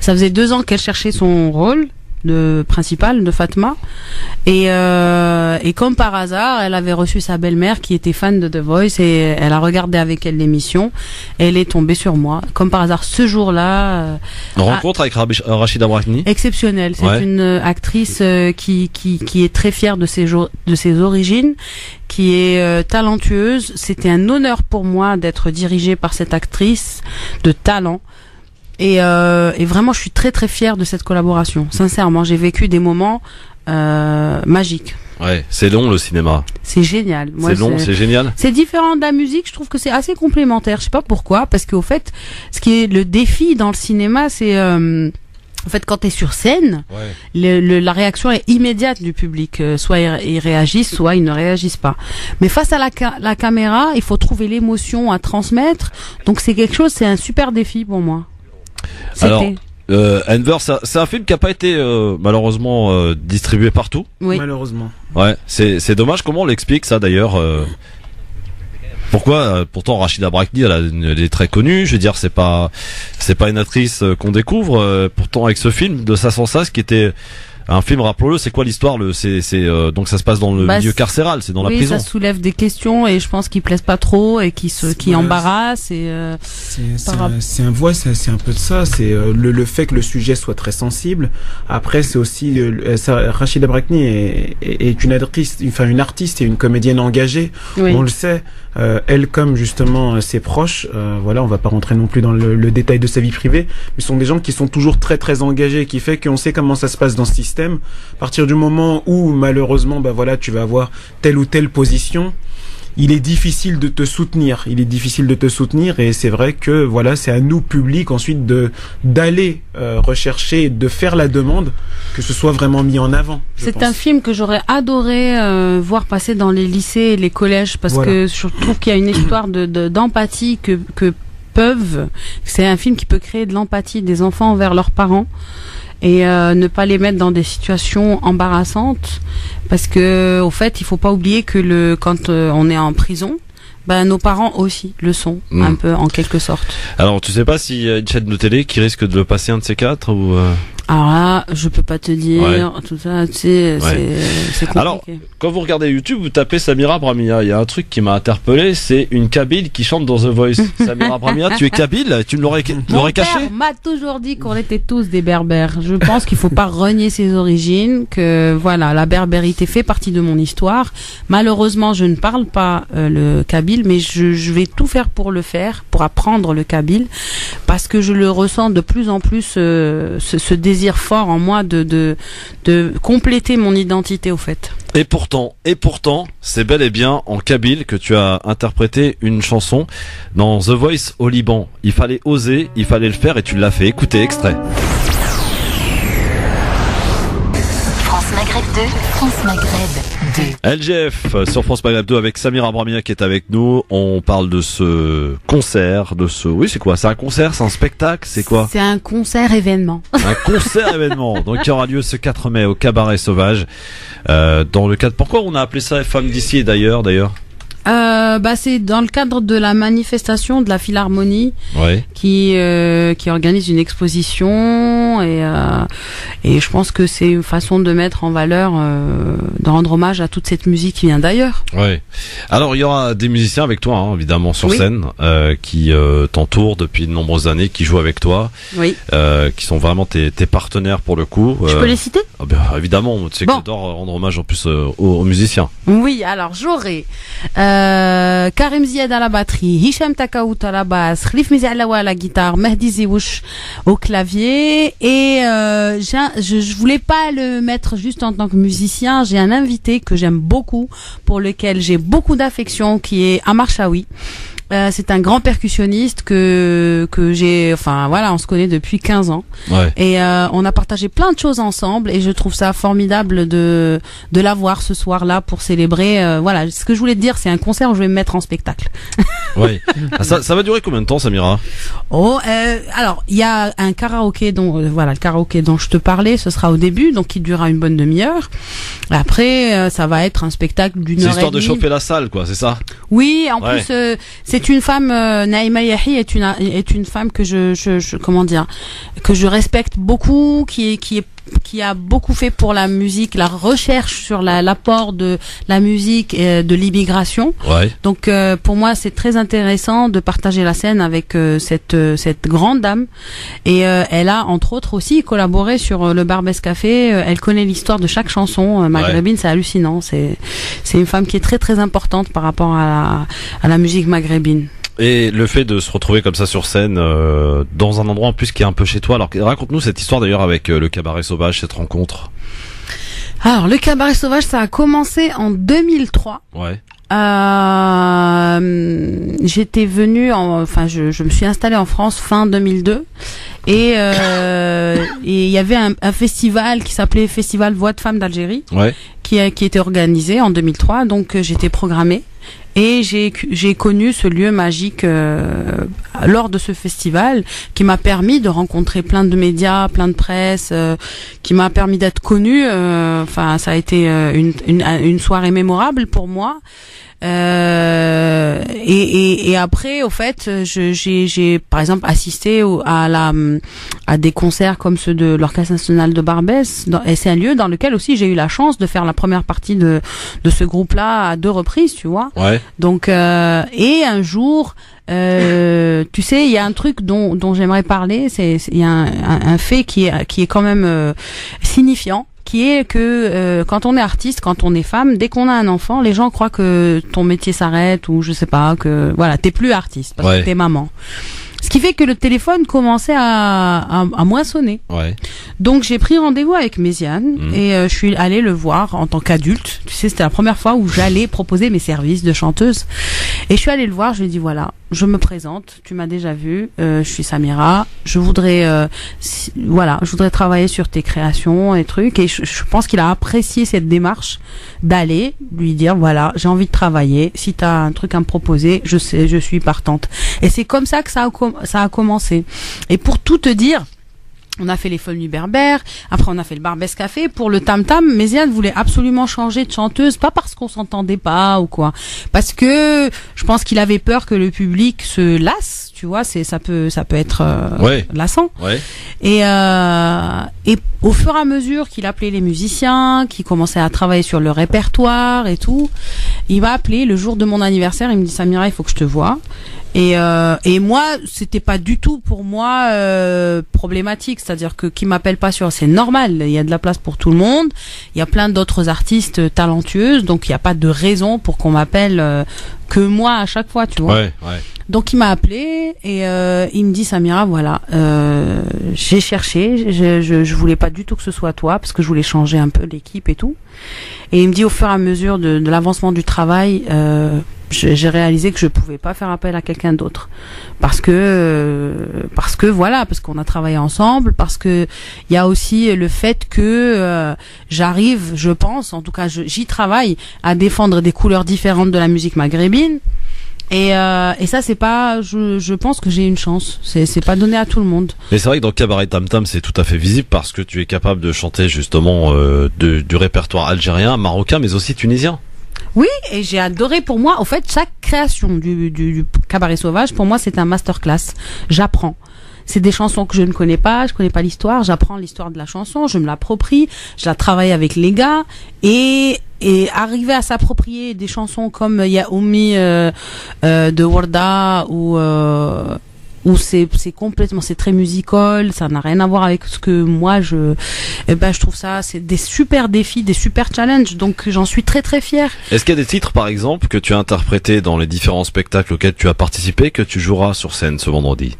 Ça faisait deux ans qu'elle cherchait son rôle de principal de Fatma et euh, et comme par hasard, elle avait reçu sa belle-mère qui était fan de The Voice et elle a regardé avec elle l'émission. Elle est tombée sur moi. Comme par hasard, ce jour-là. euh, Rencontre avec euh, Rachida Brakni. exceptionnelle. C'est Ouais. une euh, actrice qui, qui, qui est très fière de ses, de ses origines, qui est euh, talentueuse. C'était un honneur pour moi d'être dirigée par cette actrice de talent. Et, euh, et vraiment, je suis très très fière de cette collaboration. Sincèrement, j'ai vécu des moments euh, magiques. Ouais, c'est long le cinéma. C'est génial. C'est long, c'est génial. c'est différent de la musique, je trouve que c'est assez complémentaire. Je sais pas pourquoi, parce qu'au fait, ce qui est le défi dans le cinéma, c'est euh, en fait quand tu es sur scène, Ouais. le, le- la réaction est immédiate du public. Euh, soit ils, ils réagissent, soit ils ne réagissent pas. Mais face à la, ca- la caméra, il faut trouver l'émotion à transmettre. Donc c'est quelque chose, c'est un super défi pour moi. Alors, Euh, Enver, c'est un film qui a pas été euh, malheureusement euh, distribué partout. oui. Malheureusement. Ouais, c'est c'est dommage. Comment on l'explique ça d'ailleurs euh, Pourquoi euh, Pourtant Rachida Brakni, elle, a elle est très connue. Je veux dire, c'est pas c'est pas une actrice euh, qu'on découvre. euh, pourtant avec ce film de ça sans ça, ce qui était Un film, rappelons-le, c'est quoi l'histoire Le, c'est, c'est euh, donc ça se passe dans le Bah, milieu carcéral, c'est dans la prison. ça soulève des questions et je pense qu'ils plaisent pas trop et qui se, qui Ouais, embarrassent et euh, C'est un, c'est un voix, c'est c'est un peu de ça. C'est euh, le, le fait que le sujet soit très sensible. Après, c'est aussi euh, ça, Rachida Brakni est, est, est une artiste, enfin une artiste et une comédienne engagée. oui. On le sait. Euh, elle, comme justement euh, ses proches, euh, voilà, on va pas rentrer non plus dans le, le détail de sa vie privée, mais sont des gens qui sont toujours très très engagés, qui fait qu'on sait comment ça se passe dans ce système. À partir du moment où malheureusement, bah voilà, tu vas avoir telle ou telle position, il est difficile de te soutenir. Il est difficile de te soutenir et c'est vrai que voilà, c'est à nous public ensuite de d'aller euh, rechercher, de faire la demande, que ce soit vraiment mis en avant. C'est un film que j'aurais adoré euh, voir passer dans les lycées et les collèges parce Voilà. que je trouve qu'il y a une histoire de de- d'empathie que que peuvent. C'est un film qui peut créer de l'empathie des enfants envers leurs parents et euh, ne pas les mettre dans des situations embarrassantes parce que au fait il faut pas oublier que le quand euh, on est en prison ben nos parents aussi le sont Mm. un peu en quelque sorte Alors, tu sais pas s'il y a une chaîne de télé qui risque de le passer un de ces quatre ou euh, alors là je peux pas te dire tout ça tu sais c'est c'est compliqué Alors, Quand vous regardez YouTube, vous tapez Samira Bramia. Il y a un truc qui m'a interpellé, c'est une Kabyle qui chante dans The Voice. [LAUGHS] Samira Bramia, tu es Kabyle? Tu me l'aurais, Mon caché m'a toujours dit qu'on était tous des berbères. Je pense qu'il faut pas [LAUGHS] renier ses origines, que voilà, la berbérité fait partie de mon histoire. Malheureusement, je ne parle pas euh, le kabyle, mais je, je vais tout faire pour le faire, pour apprendre le kabyle, parce que je le ressens de plus en plus euh, ce, ce désir fort en moi de, de de compléter mon identité au fait. Et pourtant, et pourtant, c'est bel et bien en Kabyle que tu as interprété une chanson dans The Voice au Liban. Il fallait oser, il fallait le faire et tu l'as fait. Écoutez, extrait. France Maghreb 2, France Maghreb 2. LGF sur France Maghreb 2 avec Samira Bramia qui est avec nous. On parle de ce concert, de ce... Oui, c'est quoi? C'est un concert C'est un spectacle C'est quoi? C'est un concert événement. Un concert [LAUGHS] événement. Donc qui aura lieu ce 4 mai au Cabaret Sauvage. Euh, dans le cadre... Pourquoi on a appelé ça Femmes d'ici et d'ailleurs d'ailleurs? Euh, bah c'est dans le cadre de la manifestation de la Philharmonie Ouais. qui euh, qui organise une exposition et euh, et je pense que c'est une façon de mettre en valeur euh, de rendre hommage à toute cette musique qui vient d'ailleurs. Ouais. Alors il y aura des musiciens avec toi, hein, évidemment sur Oui. scène, euh, qui euh, t'entourent depuis de nombreuses années, qui jouent avec toi, Oui. euh, qui sont vraiment tes, tes partenaires pour le coup. Je peux les citer? Ah ben, évidemment, tu sais que j'adore rendre hommage en plus aux, aux musiciens. Oui, alors j'aurai euh, Karim Ziad à la batterie, Hicham Takaout à la basse, Khalif Mizaalawa à la guitare, Mehdi Ziwouch au clavier et euh, je, voulais pas le mettre juste en tant que musicien, j'ai un invité que j'aime beaucoup, pour lequel j'ai beaucoup d'affection, qui est Amar Chaoui. Euh, c'est un grand percussionniste que que j'ai enfin voilà on se connaît depuis 15 ans Ouais. et euh, on a partagé plein de choses ensemble et je trouve ça formidable de de l'avoir ce soir-là pour célébrer. euh, voilà, ce que je voulais te dire, c'est un concert où je vais me mettre en spectacle. [LAUGHS] Ouais. Ah, ça, ça va durer combien de temps, Samira? Oh, euh, alors il y a un karaoké dont euh, voilà le karaoké dont je te parlais, ce sera au début, donc il durera une bonne demi-heure. Après, euh, ça va être un spectacle d'une C'est heure et histoire de chauffer la salle, quoi, c'est ça? Oui, en Ouais. plus euh, c'est une femme euh, Naïma Yahi est une est une femme que je, je, je comment dire que je respecte beaucoup qui est qui est qui a beaucoup fait pour la musique, la recherche sur la- l'apport de la musique et de l'immigration. Ouais. Donc euh, pour moi c'est très intéressant de partager la scène avec euh, cette euh, cette grande dame et euh, elle a entre autres aussi collaboré sur euh, le Barbès Café. Euh, elle connaît l'histoire de chaque chanson maghrébine, c'est hallucinant. C'est c'est une femme qui est très très importante par rapport à la, à la musique maghrébine. Et le fait de se retrouver comme ça sur scène, euh, dans un endroit en plus qui est un peu chez toi. Alors raconte-nous cette histoire d'ailleurs avec euh, le cabaret sauvage, cette rencontre. Alors le cabaret sauvage ça a commencé en 2003. Ouais. Euh, j'étais venue, en, enfin, je, je me suis installée en France fin 2002 et euh, et il y avait un, un festival qui s'appelait Festival Voix de Femmes d'Algérie Ouais. qui a, qui était organisé en 2003, donc euh, j'étais programmée et j'ai connu ce lieu magique euh, lors de ce festival qui m'a permis de rencontrer plein de médias, plein de presse, euh, qui m'a permis d'être connue. euh, Enfin, ça a été une soirée mémorable pour moi. Euh, et, et, et après, au fait, je- j'ai, j'ai par exemple assisté à la à des concerts comme ceux de l'Orchestre national de Barbès, dans- et c'est un lieu dans lequel aussi j'ai eu la chance de faire la première partie de de ce groupe-là à deux reprises, tu vois. Ouais. Donc euh, et un jour, euh, tu sais, il y a un truc dont dont j'aimerais parler, c'est il y a un, un, un fait qui est qui est quand même euh, signifiant qui est que euh, quand on est artiste, quand on est femme, dès qu'on a un enfant, les gens croient que ton métier s'arrête ou je sais pas que voilà, t'es plus artiste parce Ouais. que t'es maman. Qui fait que le téléphone commençait à, à, à moins sonner. Ouais. Donc j'ai pris rendez-vous avec Méziane Mhm. et euh, je suis allée le voir en tant qu'adulte. Tu sais, c'était la première fois où j'allais proposer mes services de chanteuse. Et je suis allée le voir, je lui ai dit voilà, je me présente, tu m'as déjà vu, euh, je suis Samira, je voudrais euh, si- voilà, je voudrais travailler sur tes créations et trucs et je, je pense qu'il a apprécié cette démarche d'aller lui dire voilà, j'ai envie de travailler, si tu as un truc à me proposer, je sais, je suis partante. Et c'est comme ça que ça a, com- ça a commencé. Et pour tout te dire, on a fait les Folles Nuits Berbères, après on a fait le Barbès Café. Pour le Tam Tam, Méziane voulait absolument changer de chanteuse, pas parce qu'on s'entendait pas ou quoi, parce que je pense qu'il avait peur que le public se lasse, tu vois, c'est ça peut ça peut être euh, Ouais. lassant. Ouais. Et, euh, et au fur et à mesure qu'il appelait les musiciens, qu'il commençait à travailler sur le répertoire et tout, il m'a appelé le jour de mon anniversaire. Il me dit Samira, il faut que je te vois. Et, euh, et moi, c'était pas du tout pour moi euh, problématique. C'est-à-dire que qui m'appelle pas sur, c'est normal. Il y a de la place pour tout le monde. Il y a plein d'autres artistes talentueuses, donc il n'y a pas de raison pour qu'on m'appelle euh, que moi à chaque fois, tu vois. Ouais. Ouais. Donc il m'a appelé et euh, il me dit Samira voilà euh, j'ai cherché je, je je voulais pas du tout que ce soit toi parce que je voulais changer un peu l'équipe et tout et il me dit au fur et à mesure de, de l'avancement du travail euh, j'ai réalisé que je pouvais pas faire appel à quelqu'un d'autre parce que euh, parce que voilà parce qu'on a travaillé ensemble parce que il y a aussi le fait que euh, j'arrive je pense en tout cas j'y travaille à défendre des couleurs différentes de la musique maghrébine et, euh, et ça, c'est pas. Je, je pense que j'ai une chance. C'est, c'est pas donné à tout le monde. Mais c'est vrai que dans Cabaret Tam Tam, c'est tout à fait visible parce que tu es capable de chanter justement du répertoire algérien, marocain, mais aussi tunisien. Oui, et j'ai adoré. Pour moi, au fait, chaque création du, du, du cabaret sauvage, pour moi, c'est un masterclass. J'apprends. C'est des chansons que je ne connais pas, je connais pas l'histoire, j'apprends l'histoire de la chanson, je me l'approprie, je la travaille avec les gars et et arriver à s'approprier des chansons comme Yaoumi euh, euh, de Warda ou euh, où c'est c'est complètement c'est très musical, ça n'a rien à voir avec ce que moi je eh ben je trouve ça c'est des super défis, des super challenges donc j'en suis très très fière. Est-ce qu'il y a des titres, par exemple, que tu as interprétés dans les différents spectacles auxquels tu as participé, que tu joueras sur scène ce vendredi?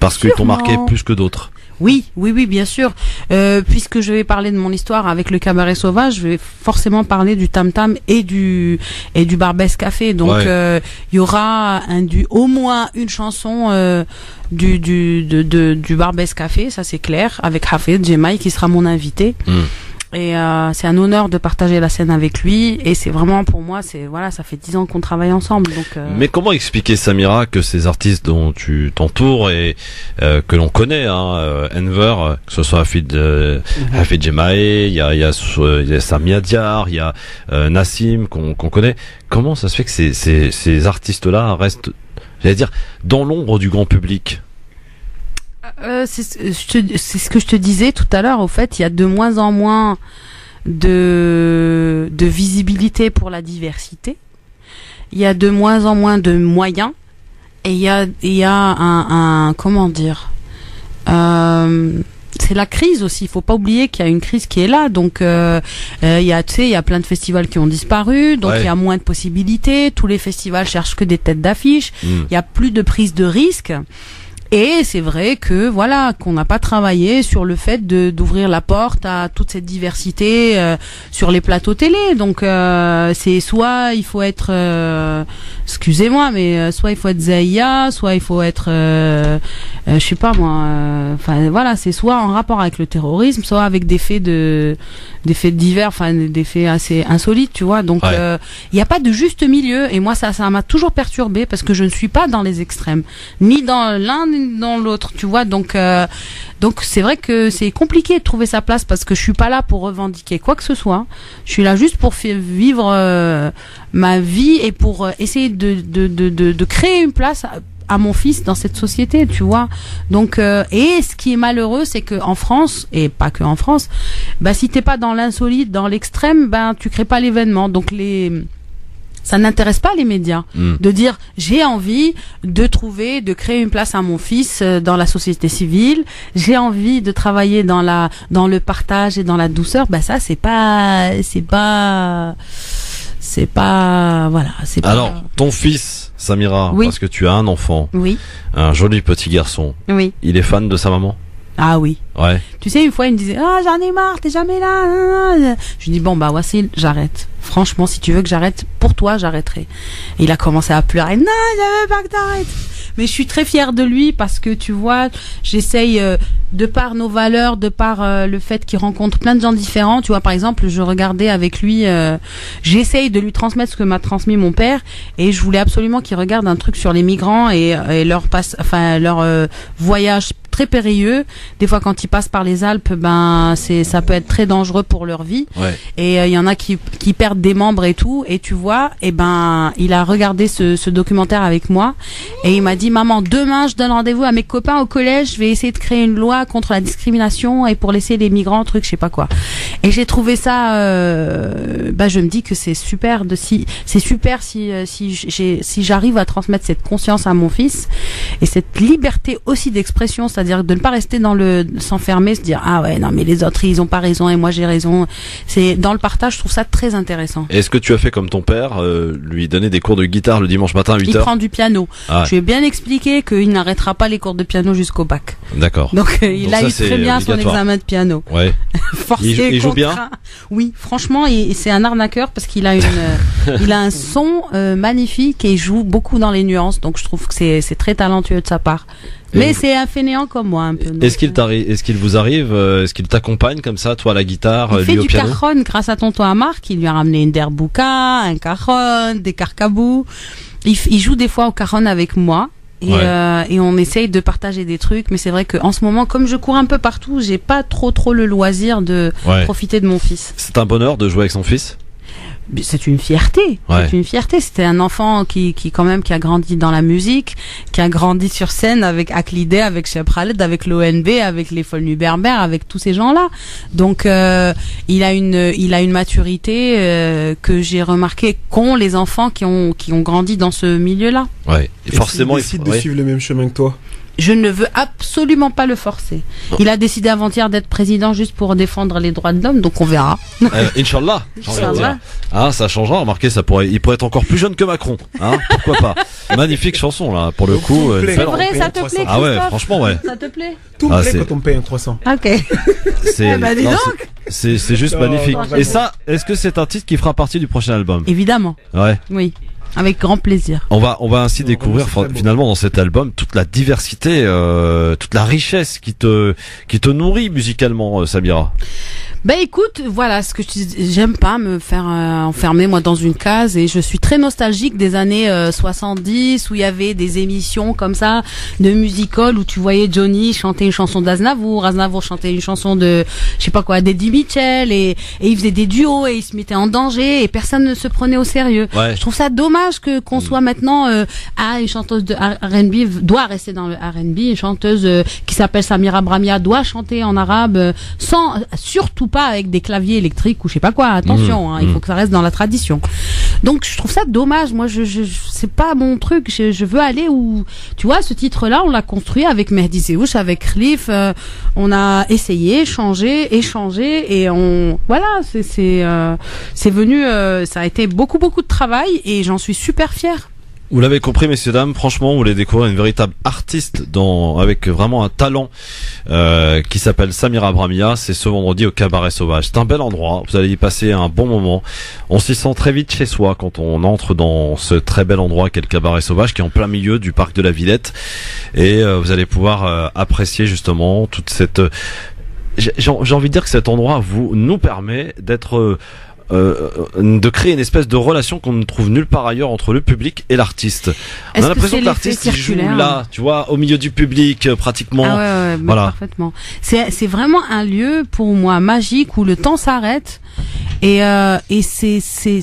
Parce qu'ils t'ont marqué plus que d'autres. Oui, oui, oui, bien sûr. Euh, puisque je vais parler de mon histoire avec le cabaret sauvage, je vais forcément parler du tam tam et du et du Barbès Café. Donc Ouais. euh, il y aura un du au moins une chanson euh, du du de, de- du Barbès Café, ça c'est clair, avec Hafid Jemaï qui sera mon invité. Mm. Et euh, c'est un honneur de partager la scène avec lui. Et c'est vraiment pour moi, c'est voilà, ça fait dix ans qu'on travaille ensemble. Donc euh, Mais comment expliquer, Samira, que ces artistes dont tu t'entoures et euh, que l'on connaît, hein, euh, Enver, euh, que ce soit Hafid, euh, Hafid Jemaé, il y a, il y, a, il y a Samia Diar, il y a euh, Nassim qu'on qu'on connaît, comment ça se fait que ces, ces, ces artistes-là restent, j'allais dire, dans l'ombre du grand public? Euh, c'est ce je te- c'est ce que je te disais tout à l'heure. Au fait, il y a de moins en moins de, de visibilité pour la diversité. Il y a de moins en moins de moyens. Et il y a, il y a un, un comment dire, euh, c'est la crise aussi. Il faut pas oublier qu'il y a une crise qui est là. Donc, euh, euh, il y a, tu sais, il y a plein de festivals qui ont disparu. Donc, Ouais. il y a moins de possibilités. Tous les festivals cherchent que des têtes d'affiche Hmm. il y a plus de prise de risque. Et c'est vrai que voilà qu'on n'a pas travaillé sur le fait de d'ouvrir la porte à toute cette diversité euh, sur les plateaux télé. Donc euh, c'est soit il faut être, euh, excusez-moi, mais euh, soit il faut être Zaya, soit il faut être, euh, euh, je sais pas moi. euh, Enfin voilà, c'est soit en rapport avec le terrorisme, soit avec des faits de des faits divers, enfin des faits assez insolites, tu vois. Donc Ouais. euh, il n'y a pas de juste milieu. Et moi ça ça m'a toujours perturbé parce que je ne suis pas dans les extrêmes, ni dans l'un dans l'autre, tu vois. Donc, euh, donc c'est vrai que c'est compliqué de trouver sa place parce que je suis pas là pour revendiquer quoi que ce soit. Je suis là juste pour vivre euh, ma vie et pour euh, essayer de, de, de, de, créer une place. À, mon fils dans cette société, tu vois. Donc et ce qui est malheureux, c'est que en France et pas que en France, bah si t'es pas dans l'insolite, dans l'extrême, ben tu crées pas l'événement. Donc les ça n'intéresse pas les médias Hmm. de dire j'ai envie de trouver, de créer une place à mon fils euh, dans la société civile, j'ai envie de travailler dans la dans le partage et dans la douceur. Bah ça c'est pas c'est pas c'est pas voilà c'est pas Alors, ton fils, Samira, Oui. parce que tu as un enfant, oui un joli petit garçon, oui il est fan de sa maman? Ah oui Ouais. Tu sais, une fois, il me disait, ah, j'en ai marre, t'es jamais là. Je lui dis, bon, bah, voici, j'arrête. Franchement, si tu veux que j'arrête, pour toi, j'arrêterai. Et il a commencé à pleurer. Non, je veux pas que t'arrêtes. Mais je suis très fière de lui parce que tu vois, j'essaye, euh, de par nos valeurs, de par euh, le fait qu'il rencontre plein de gens différents. Tu vois, par exemple, je regardais avec lui, euh, j'essaye de lui transmettre ce que m'a transmis mon père et je voulais absolument qu'il regarde un truc sur les migrants et, et leur passe, enfin, leur voyage très périlleux. Des fois, quand ils passent par les Alpes, ben, c'est, ça peut être très dangereux pour leur vie. Ouais. Et euh, il y en a qui, qui perdent des membres et tout. Et tu vois, et ben, il a regardé ce, ce documentaire avec moi et il m'a dit, maman, demain, je donne rendez-vous à mes copains au collège. Je vais essayer de créer une loi contre la discrimination et pour laisser les migrants, truc, je sais pas quoi. Et j'ai trouvé ça, euh, bah, je me dis que c'est super de si, c'est super si, euh, si j'ai, si j'arrive à transmettre cette conscience à mon fils et cette liberté aussi d'expression, c'est-à-dire de ne pas rester dans le s'enfermer, se dire ah ouais non mais les autres ils ont pas raison et moi j'ai raison. C'est dans le partage, je trouve ça très intéressant. Est-ce que tu as fait comme ton père, euh, lui donner des cours de guitare le dimanche matin à Il 8h prend du piano. Ah, Je lui ai bien expliqué qu'il n'arrêtera pas les cours de piano jusqu'au bac. d'accord. Donc euh, il Donc a ça, eu très bien son examen de piano. Ouais. [LAUGHS] Forcé, Il joue- il joue bien. Oui, franchement, il- c'est un arnaqueur parce qu'il a une, euh, [LAUGHS] il a un son euh, magnifique et il joue beaucoup dans les nuances. Donc je trouve que c'est très talentueux de sa part. Mais c'est un fainéant comme moi un peu. Est-ce qu'il euh, t'arrive, est-ce qu'il vous arrive, euh, est-ce qu'il t'accompagne comme ça, toi à la guitare, euh, Il fait lui au du piano cajon grâce à tonton Amar qui lui a ramené une derbouka, un cajon, des carcabous. Il, joue des fois au cajon avec moi. Et, Ouais. euh, et on essaye de partager des trucs, mais c'est vrai qu'en ce moment, comme je cours un peu partout, j'ai pas trop trop le loisir de Ouais. profiter de mon fils. C'est un bonheur de jouer avec son fils? C'est une fierté. Ouais. C'est une fierté. C'était un enfant qui, qui quand même qui a grandi dans la musique, qui a grandi sur scène avec Aklidé, avec Cheb Khaled, avec l'ONB, avec les Folles Berbères, avec tous ces gens-là. Donc euh, il a une il a une maturité euh, que j'ai remarqué qu'ont les enfants qui ont qui ont grandi dans ce milieu-là. Ouais. Et Et forcément, s'il il faut- de ouais. suivre le même chemin que toi. Je ne veux absolument pas le forcer. Il a décidé avant-hier d'être président juste pour défendre les droits de l'homme, donc on verra. Euh, [LAUGHS] Inch'Allah. Inch'Allah. Ah, ça changera. Remarquez, ça pourrait, il pourrait être encore plus jeune que Macron. Hein [LAUGHS] Pourquoi pas Magnifique chanson là, pour le coup. euh, C'est vrai, ça te 300. plaît Ah ouais, franchement, ouais. Ça te plaît Tout me Ah, plaît quand on me paye un 300. Ok. [LAUGHS] C'est, Eh ben, dis non, donc. c'est- c'est, c'est juste Non, magnifique. non, Et ça, est-ce que c'est un titre qui fera partie du prochain album? Évidemment, Ouais. oui. Avec grand plaisir. On va, on va ainsi découvrir finalement dans cet album toute la diversité, euh, toute la richesse qui te, qui te nourrit musicalement, euh, Samira. Ben écoute, voilà, ce que je dis, j'aime pas me faire euh, enfermer moi dans une case et je suis très nostalgique des années euh, 70 où il y avait des émissions comme ça de musical où tu voyais Johnny chanter une chanson d'Aznavour, Aznavour chanter une chanson de je sais pas quoi d'Eddie Mitchell et et ils faisaient des duos et ils se mettaient en danger et personne ne se prenait au sérieux. Ouais. Je trouve ça dommage que qu'on soit maintenant euh, ah une chanteuse de R&B doit rester dans le R&B, une chanteuse euh, qui s'appelle Samira Bramia doit chanter en arabe euh, sans surtout pas avec des claviers électriques ou je sais pas quoi. Attention, Mmh, hein, il faut que ça reste dans la tradition. Donc je trouve ça dommage. Moi, je, je, c'est pas mon truc. Je, je veux aller où, tu vois, ce titre-là, on l'a construit avec Mehdi avec Khalif. euh, on a essayé, changé, échangé, et on, voilà, c'est, c'est, euh, venu. euh, ça a été beaucoup, beaucoup de travail, et j'en suis super fière. Vous l'avez compris, messieurs dames. Franchement, vous voulez découvrir une véritable artiste avec vraiment un talent euh, qui s'appelle Samira Bramia. C'est ce vendredi au Cabaret Sauvage. C'est un bel endroit. Vous allez y passer un bon moment. On s'y sent très vite chez soi quand on entre dans ce très bel endroit qu'est le Cabaret Sauvage, qui est en plein milieu du parc de la Villette. Et euh, vous allez pouvoir euh, apprécier justement toute cette. euh, j'ai j'ai envie de dire que cet endroit vous nous permet d'être euh, euh, de créer une espèce de relation qu'on ne trouve nulle part ailleurs entre le public et l'artiste. On a que l'impression c'est que l'artiste joue là, tu vois, au milieu du public euh, pratiquement. Ah ouais, ouais, Voilà. parfaitement. C'est c'est vraiment un lieu pour moi magique où le temps s'arrête et euh, et c'est c'est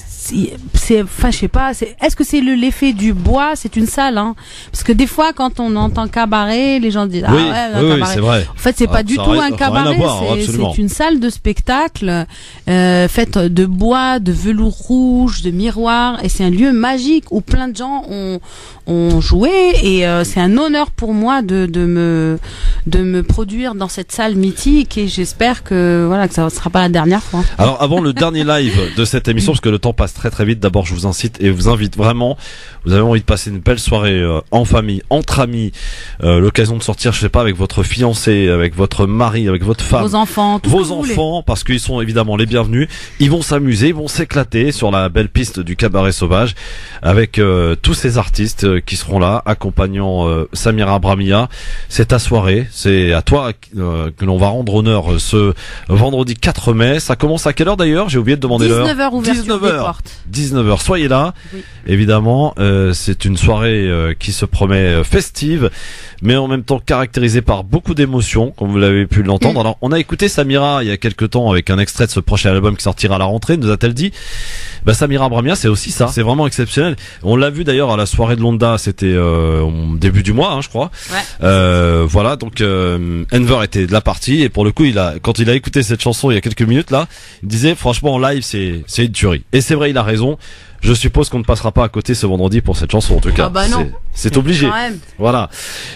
c'est enfin je sais pas c'est est-ce que c'est le l'effet du bois? C'est une salle hein parce que des fois quand on entend cabaret les gens disent ah oui, ouais un oui, oui, cabaret. c'est vrai. En fait, c'est Ah, pas du tout un cabaret, c'est une salle de spectacle euh, faite de bois, de velours rouge, de miroirs, et c'est un lieu magique où plein de gens ont, ont joué, et euh, c'est un honneur pour moi de, de me de me produire dans cette salle mythique, et j'espère que voilà que ça sera pas la dernière fois. Alors avant le dernier live de cette émission, parce que le temps passe très très vite, d'abord je vous incite et vous invite vraiment, vous avez envie de passer une belle soirée euh, en famille, entre amis, euh, l'occasion de sortir, je sais pas, avec votre fiancé, avec votre mari, avec votre femme. Vos enfants, tout vos enfants, parce qu'ils sont évidemment les bienvenus. Ils vont s'amuser, ils vont s'éclater sur la belle piste du cabaret sauvage avec euh, tous ces artistes euh, qui seront là, accompagnant euh, Samira Bramia. C'est ta soirée, c'est à toi euh, que l'on va rendre honneur ce vendredi 4 mai. Ça commence à quelle heure d'ailleurs? J'ai oublié de demander l'heure. 19h ouverture 19 des heures. portes. 19h, soyez là. Oui. Évidemment, c'est une soirée qui se promet festive, mais en même temps caractérisée par beaucoup d'émotions, comme vous l'avez pu l'entendre. Mm. Alors, on a écouté Samira il y a quelques temps avec un extrait de ce prochain album qui sortira à la rentrée, nous a-t-elle dit bah, Samira Bramia, c'est aussi ça. C'est vraiment exceptionnel. On l'a vu d'ailleurs à la soirée de Londa, c'était euh, au début du mois, hein, je crois. Ouais. Euh, voilà, donc euh, Enver était de la partie et pour le coup, il a quand il a écouté cette chanson il y a quelques minutes là, il disait franchement en live c'est c'est une tuerie. Et c'est vrai, il a raison. Je suppose qu'on ne passera pas à côté ce vendredi pour cette chanson en tout cas. Ah bah non. C'est- obligé. Voilà.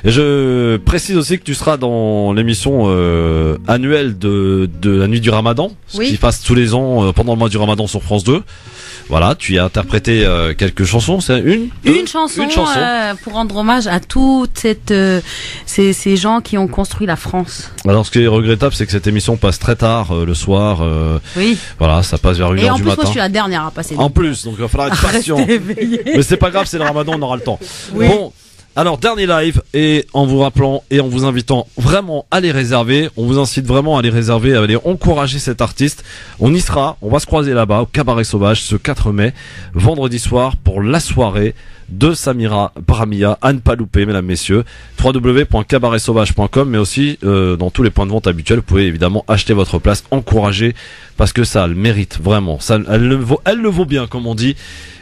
Et je précise aussi que tu seras dans l'émission euh, annuelle de, de la nuit du Ramadan, ce Oui. qui passe tous les ans euh, pendant le mois du Ramadan sur France 2. Voilà, tu y as interprété euh, quelques chansons, c'est une deux Une chanson, une chanson. pour rendre hommage à toute cette euh, ces, ces gens qui ont construit la France. Alors ce qui est regrettable, c'est que cette émission passe très tard le soir. Oui. voilà, ça passe vers une Et heure en du plus, moi, matin. je suis la dernière à passer. En plus, donc être patient. Mais c'est pas grave, c'est le ramadan, on aura le temps. Oui. Bon, alors dernier live, et en vous rappelant et en vous invitant vraiment à les réserver, on vous incite vraiment à les réserver, à aller encourager cet artiste. On y sera, on va se croiser là-bas au Cabaret Sauvage ce 4 mai, vendredi soir, pour la soirée de Samira Bramia, à ne pas louper, mesdames, messieurs, www.cabaretsauvage.com, mais aussi euh, dans tous les points de vente habituels, vous pouvez évidemment acheter votre place, encourager, parce que ça le mérite vraiment. Ça, elle, le vaut, elle le vaut bien, comme on dit.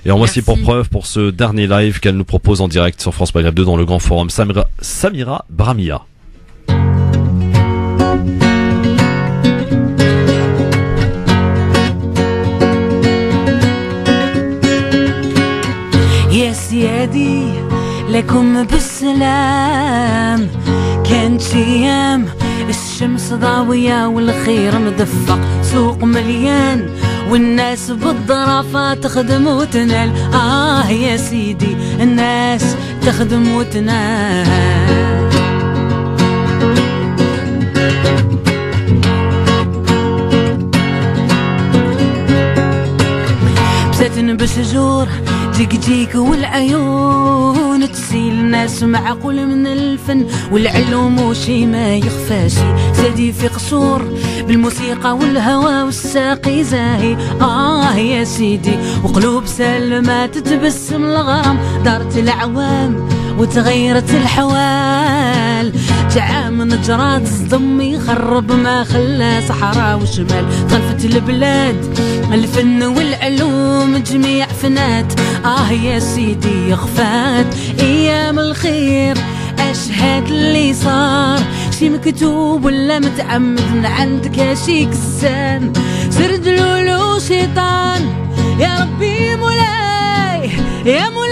Et en voici pour preuve pour ce dernier live qu'elle nous propose en direct sur France Maghreb 2 dans le grand forum. Samira, Samira Bramia. يا سيادي لكم بالسلام كانت أيام الشمس ضاوية والخير مدفق سوق مليان والناس بالظرافة تخدم وتنال آه يا سيدي الناس تخدم وتنام بسات نبس جور جيك جيك والعيون. تسيل الناس معقول من الفن والعلوم وشي ما يخفاشي زادي في قصور بالموسيقى والهوى والساقي زاهي. آه يا سيدي وقلوب سلمى تتبسم الغرام دارت العوام وتغيرت الحوال. تعام نجرات صدم يخرب ما خلى صحراء وشمال. خلفت البلاد الفن والعلوم جميع فنات. آه يا سيدي خفات أيام الخير أشهد اللي صار. شي مكتوب ولا متعمد من عندك شي كسان سرد لولو شيطان يا ربي مولاي يا مولانا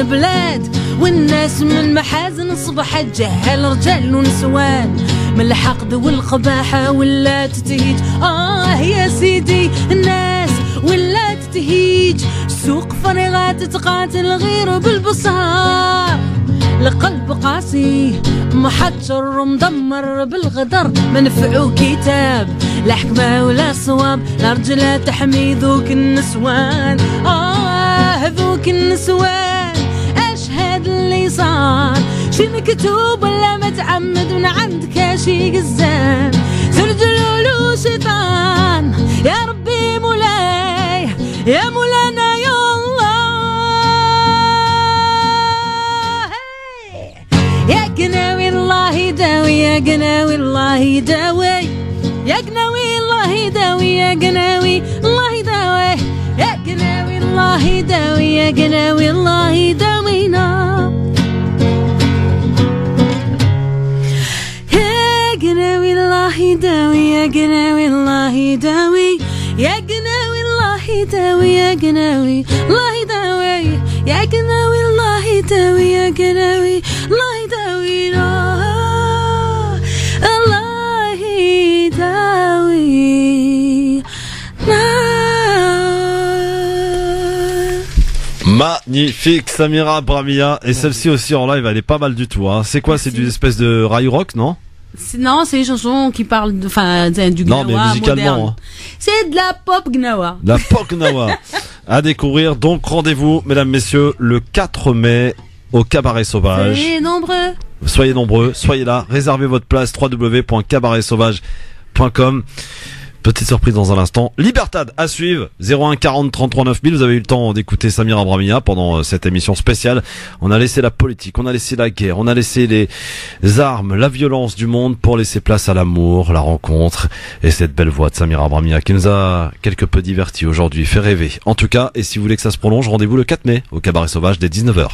البلاد والناس من محازن صبحت جهل رجال ونسوان. من الحقد والقباحة ولا تتهيج. آه يا سيدي الناس ولا تتهيج. سوق فريغات تقاتل غير بالبصار. القلب قاسي محجر ومدمر بالغدر. منفعو كتاب لا حكمة ولا صواب. لا رجلة تحمي ذوك النسوان. آه ذوك النسوان. صار. شي مكتوب ولا متعمد من عندك شي قزان سرجلولو شيطان يا ربي مولاي يا مولانا يا الله يا قناوي الله يداوي يا قناوي الله يداوي يا قناوي الله يداوي يا قناوي الله يداوي يا قناوي الله يداوي يا قناوي الله يداوينا الله يداوي يا قناوي الله يداوي يا قناوي الله يداوي يا قناوي الله يداوي يا قناوي الله يداوي يا قناوي الله يداوي الله يداوي Magnifique Samira Bramia et celle-ci aussi en live elle est pas mal du tout hein. C'est quoi c'est Merci. du espèce de rail rock non C'est- Non, c'est des chansons qui parlent de, enfin, du Non, mais gnawa musicalement, hein. C'est de la pop gnawa. La Poknawa [LAUGHS] à découvrir donc rendez-vous mesdames messieurs le 4 mai au Cabaret Sauvage. C'est nombreux. Soyez nombreux, soyez là, réservez votre place www.cabaretsauvage.com. Petite surprise dans un instant. Libertad à suivre 01 40 33 9000. Vous avez eu le temps d'écouter Samir Abramia pendant euh, cette émission spéciale. On a laissé la politique, on a laissé la guerre, on a laissé les armes, la violence du monde pour laisser place à l'amour, la rencontre et cette belle voix de Samir Abramia qui nous a quelque peu divertis aujourd'hui, fait rêver. En tout cas, et si vous voulez que ça se prolonge, rendez-vous le 4 mai au Cabaret Sauvage dès 19h.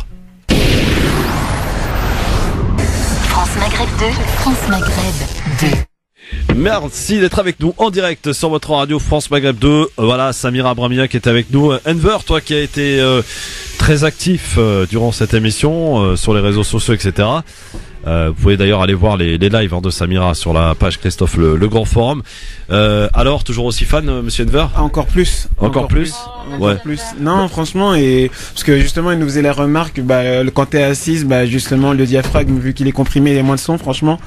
France Maghreb 2, France Maghreb 2. Merci d'être avec nous en direct sur votre radio France Maghreb 2. Euh, Voilà, Samira Abramia qui est avec nous. Euh, Enver, toi qui as été euh, très actif euh, durant cette émission euh, sur les réseaux sociaux, etc. Euh, vous pouvez d'ailleurs aller voir les, les lives hein, de Samira sur la page Christophe le, le Grand Forum. Euh, alors, toujours aussi fan, euh, Monsieur Enver? Ah, Encore plus. Encore plus Encore Ouais. plus. Non, franchement, et parce que justement, il nous faisait la remarque, bah, le- quand t'es assise, bah, justement, le diaphragme, vu qu'il est comprimé, il y a moins de son, franchement.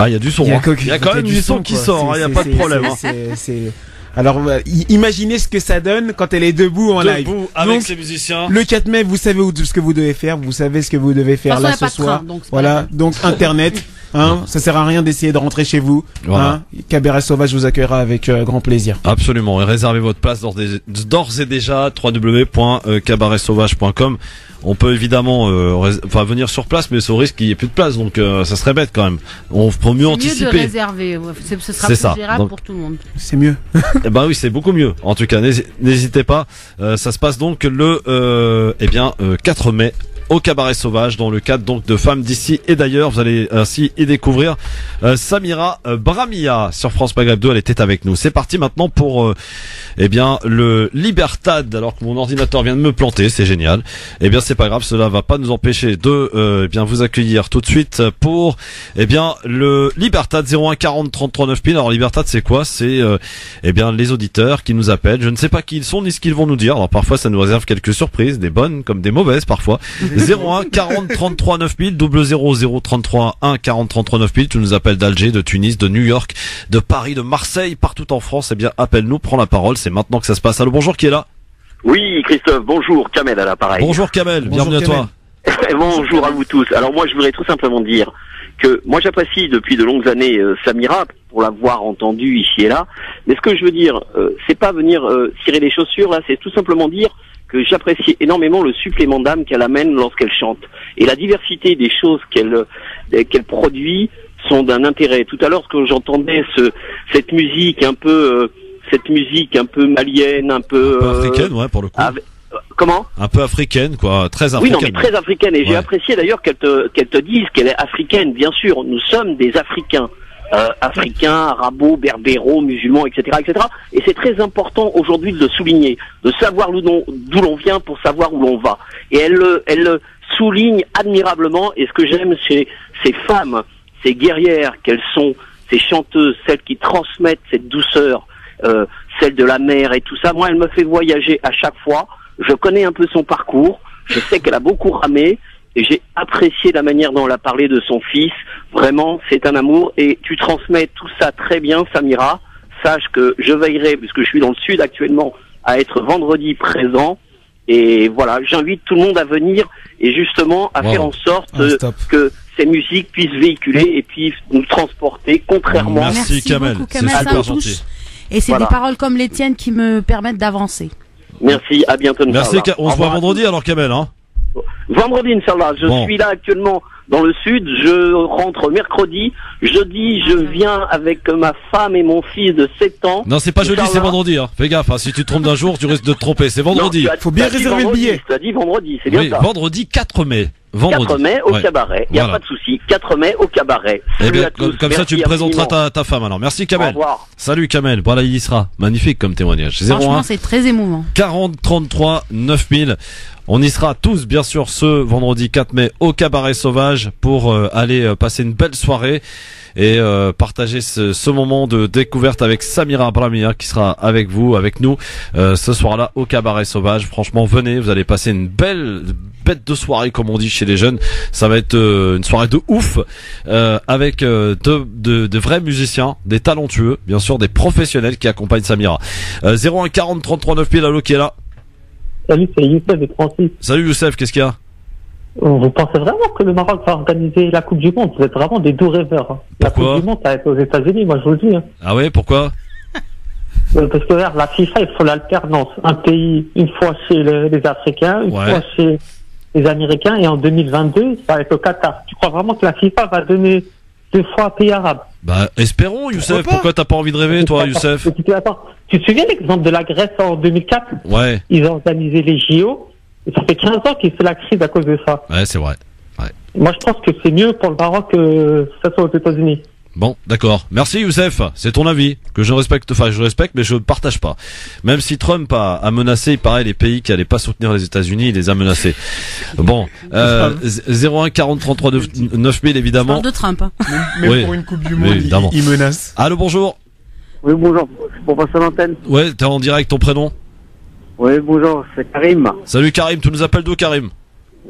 Ah, il y a du son. hein. Il y a quand même du son qui sort. Il n'y a pas de problème. hein. c'est- Alors, i- imaginez ce que ça donne quand elle est debout en live. Avec Donc, ses musiciens. Le 4 mai, vous savez où- ce que vous devez faire, vous savez ce que vous devez faire là ce soir. train, donc voilà, donc internet, [LAUGHS] hein, ça sert à rien d'essayer de rentrer chez vous. Voilà. Hein, Cabaret Sauvage vous accueillera avec euh, grand plaisir. Absolument. Et réservez votre place d'ores et- déjà www.cabaretsauvage.com. On peut évidemment euh, enfin venir sur place, mais c'est au risque qu'il n'y ait plus de place, donc euh, ça serait bête quand même. On faut mieux C'est mieux de anticiper. réserver. Ce sera plus ça. gérable Donc- pour tout le monde. C'est mieux. [LAUGHS] Eh ben oui, c'est beaucoup mieux. En tout cas, n'hési- n'hésitez pas. Euh, ça se passe donc le euh, eh bien euh, 4 mai au Cabaret Sauvage dans le cadre donc de femmes d'ici et d'ailleurs. Vous allez ainsi y découvrir euh, Samira euh, Bramia sur France Maghreb 2. Elle était avec nous. C'est parti maintenant pour euh, eh bien le Libertad. Alors que mon ordinateur vient de me planter, c'est génial. Eh bien c'est pas grave, cela va pas nous empêcher de euh, eh bien vous accueillir tout de suite pour eh bien le Libertad 01 40 33 9000. Alors Libertad c'est quoi? C'est euh, eh bien les auditeurs qui nous appellent. Je ne sais pas qui ils sont ni ce qu'ils vont nous dire. Alors parfois ça nous réserve quelques surprises, des bonnes comme des mauvaises parfois. 01 40 33 9000 00 033 1 40 33 9000. Tu nous appelles d'Alger, de Tunis, de New York, de Paris, de Marseille, partout en France. Eh bien appelle-nous, prends la parole. C'est maintenant que ça se passe. Allô, bonjour, qui est là? Oui, Christophe, bonjour, Kamel à l'appareil. Bonjour Kamel, Bonjour, bienvenue à toi. [LAUGHS] bonjour à vous tous. Alors moi, je voudrais tout simplement dire que moi, j'apprécie depuis de longues années euh, Samira pour l'avoir entendu ici et là. Mais ce que je veux dire, euh, c'est pas venir euh, cirer les chaussures là, c'est tout simplement dire que j'apprécie énormément le supplément d'âme qu'elle amène lorsqu'elle chante et la diversité des choses qu'elle euh, qu'elle produit sont d'un intérêt. Tout à l'heure, que j'entendais ce cette musique un peu euh, cette musique un peu malienne, un peu, Un peu euh, africaine, ouais, pour le coup. avec- euh, comment? Un peu africaine, quoi, très oui, africaine. non, mais très africaine. Et j'ai apprécié d'ailleurs qu'elle te, qu'elle te dise qu'elle est africaine. Bien sûr, nous sommes des Africains. Euh, africains, arabos, berbéros, musulmans, etc., etc. Et c'est très important aujourd'hui de le souligner, de savoir d'où l'on, vient pour savoir où l'on va. Et elle, le- elle le souligne admirablement. Et ce que j'aime chez ces femmes, ces guerrières qu'elles sont, ces chanteuses, celles qui transmettent cette douceur, euh, celle de la mer et tout ça, moi, elle me fait voyager à chaque fois Je connais un peu son parcours. Je sais qu'elle a beaucoup ramé. Et j'ai apprécié la manière dont elle a parlé de son fils. Vraiment, c'est un amour. Et tu transmets tout ça très bien, Samira. Sache que je veillerai, puisque je suis dans le sud actuellement, à être vendredi présent. Et voilà, j'invite tout le monde à venir et justement à Wow. faire en sorte Ah, que ces musiques puissent véhiculer et puis nous transporter, contrairement Merci, Kamel. C'est Kamel, ça super me gentil. touche. Et c'est Voilà. des paroles comme les tiennes qui me permettent d'avancer. Merci, à bientôt. Merci, on se voit vendredi alors Kamel, hein. Vendredi, Inch'Allah. Je Bon. suis là actuellement dans le sud. Je rentre mercredi. Jeudi, je viens avec ma femme et mon fils de 7 ans. Non, c'est pas jeudi, c'est vendredi, hein. Fais gaffe, hein. si tu te trompes d'un jour, tu risques de te tromper. C'est vendredi. As- Faut bien réserver le vendredi, billet. Tu as dit vendredi, c'est bien Oui, ça. vendredi 4 mai. Vendredi. 4 mai au Ouais. cabaret. Il n'y a Voilà. pas de souci. 4 mai au cabaret. Eh Salut bien, à tous. comme, comme ça, tu me présenteras ta, ta femme alors. Merci Au Kamel. revoir. Salut Kamel. Voilà, il y sera. Magnifique comme témoignage. 01 Franchement, c'est très émouvant. 40 33 9000. On y sera tous bien sûr ce vendredi 4 mai au cabaret sauvage pour euh, aller euh, passer une belle soirée et euh, partager ce, moment de découverte avec Samira Abramia qui sera avec vous, avec nous ce soir-là au cabaret sauvage. Franchement, venez, vous allez passer une belle bête de soirée comme on dit chez les jeunes. Ça va être une soirée de ouf avec de, vrais musiciens, des talentueux, bien sûr des professionnels qui accompagnent Samira. Euh, 01 40 33 9000, allô qui est là Salut, c'est Youssef et Francis. Salut Youssef, qu'est-ce qu'il y a? Vous pensez vraiment que le Maroc va organiser la Coupe du Monde? Vous êtes vraiment des doux rêveurs. hein. La Coupe du Monde, ça va être aux États-Unis, moi je vous le dis. hein. Ah ouais, pourquoi? [LAUGHS] Euh, Parce que la FIFA, il faut l'alternance. Un pays, une fois chez le- les Africains, une Ouais. fois chez les Américains, et en 2022, ça va être au Qatar. Tu crois vraiment que la FIFA va donner deux fois un pays arabe? Bah espérons Youssef, Pourquoi t'as pas envie de rêver toi Youssef tu, attends, tu te souviens l'exemple de la Grèce en 2004 Ouais, Ils ont organisé les JO, et ça fait 15 ans qu'ils fait la crise à cause de ça. ouais c'est vrai. Moi, je pense que c'est mieux pour le Maroc que ça soit aux États-Unis. Bon, d'accord. Merci Youssef, c'est ton avis que je respecte, enfin je respecte mais je ne partage pas. Même si Trump a, a menacé, il paraît les pays qui allaient pas soutenir les États-Unis, il les a menacés. Bon, [LAUGHS] euh, 01 40 33 9000 Je évidemment. parle de Trump. hein. Même Oui. pour une Coupe du Monde, il, évidemment. il menace. Allô, bonjour. Oui, bonjour. C'est pour passer l'antenne. Ouais, t'es en direct, ton prénom? Oui, bonjour. C'est Karim. Salut Karim, tu nous appelles d'où Karim?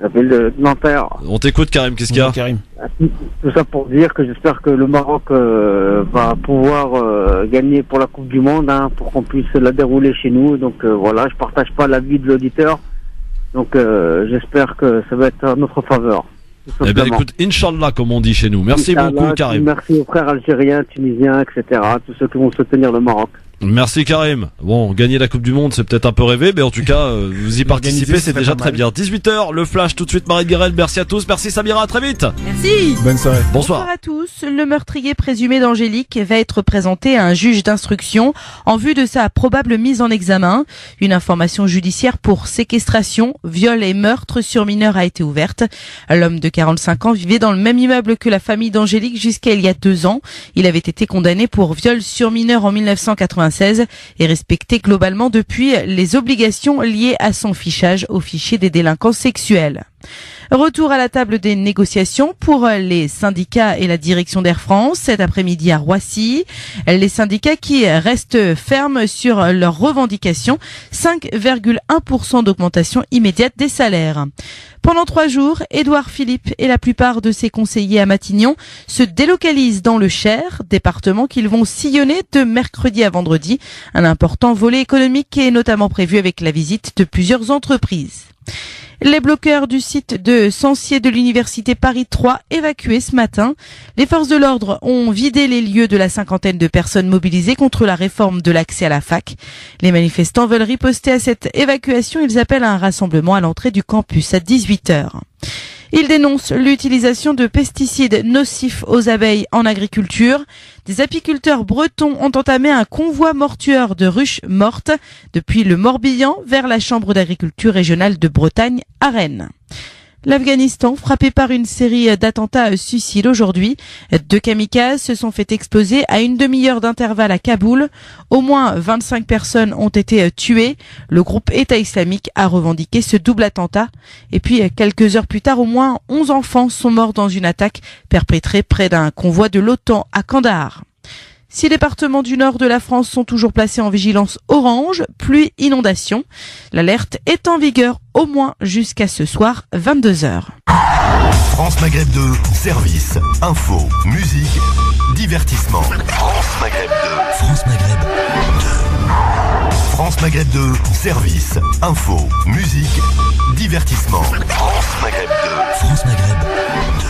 J'appelle de Nanterre. On t'écoute Karim, qu'est-ce qu'il y a Karim. Tout ça pour dire que j'espère que le Maroc euh, va pouvoir euh, gagner pour la Coupe du Monde, hein, pour qu'on puisse la dérouler chez nous. Donc euh, voilà, je partage pas l'avis de l'auditeur. Donc euh, j'espère que ça va être à notre faveur. Eh simplement. écoute, Inch'Allah comme on dit chez nous. Merci Inch'Allah, beaucoup Karim. Merci aux frères algériens, tunisiens, etc. Tous ceux qui vont soutenir le Maroc. Merci Karim. Bon, gagner la Coupe du Monde, c'est peut-être un peu rêvé, mais en tout cas, euh, vous y [LAUGHS] participez, c'est déjà très bien. 18h, le flash tout de suite, Marie Guérel. Merci à tous, merci Samira, à très vite. Merci. Bonne soirée. Bonsoir. à tous. Le meurtrier présumé d'Angélique va être présenté à un juge d'instruction en vue de sa probable mise en examen. Une information judiciaire pour séquestration, viol et meurtre sur mineur a été ouverte. L'homme de 45 ans vivait dans le même immeuble que la famille d'Angélique jusqu'à il y a deux ans. Il avait été condamné pour viol sur mineur en 1996 et respecté globalement depuis les obligations liées à son fichage au fichier des délinquants sexuels. Retour à la table des négociations pour les syndicats et la direction d'Air France cet après-midi à Roissy. Les syndicats qui restent fermes sur leurs revendications, 5,1% d'augmentation immédiate des salaires. Pendant trois jours, Édouard Philippe et la plupart de ses conseillers à Matignon se délocalisent dans le Cher, département qu'ils vont sillonner de mercredi à vendredi. Un important volet économique est notamment prévu avec la visite de plusieurs entreprises. Les bloqueurs du site de Sancier de l'Université Paris 3 évacués ce matin. Les forces de l'ordre ont vidé les lieux de la cinquantaine de personnes mobilisées contre la réforme de l'accès à la fac. Les manifestants veulent riposter à cette évacuation. Ils appellent à un rassemblement à l'entrée du campus à 18h. Ils dénoncent l'utilisation de pesticides nocifs aux abeilles en agriculture. Des apiculteurs bretons ont entamé un convoi mortuaire de ruches mortes depuis le Morbihan vers la Chambre d'agriculture régionale de Bretagne à Rennes. L'Afghanistan, frappé par une série d'attentats suicides aujourd'hui. Deux kamikazes se sont fait exploser à une demi-heure d'intervalle à Kaboul. Au moins 25 personnes ont été tuées. Le groupe État islamique a revendiqué ce double attentat. Et puis, quelques heures plus tard, au moins 11 enfants sont morts dans une attaque perpétrée près d'un convoi de l'OTAN à Kandahar. Six départements du nord de la France sont toujours placés en vigilance orange, pluie, inondation. L'alerte est en vigueur au moins jusqu'à ce soir 22h. France Maghreb 2, service, info, musique, divertissement. France Maghreb 2. France Maghreb 2. France Maghreb 2, service, info, musique, divertissement. France Maghreb 2. France Maghreb 2.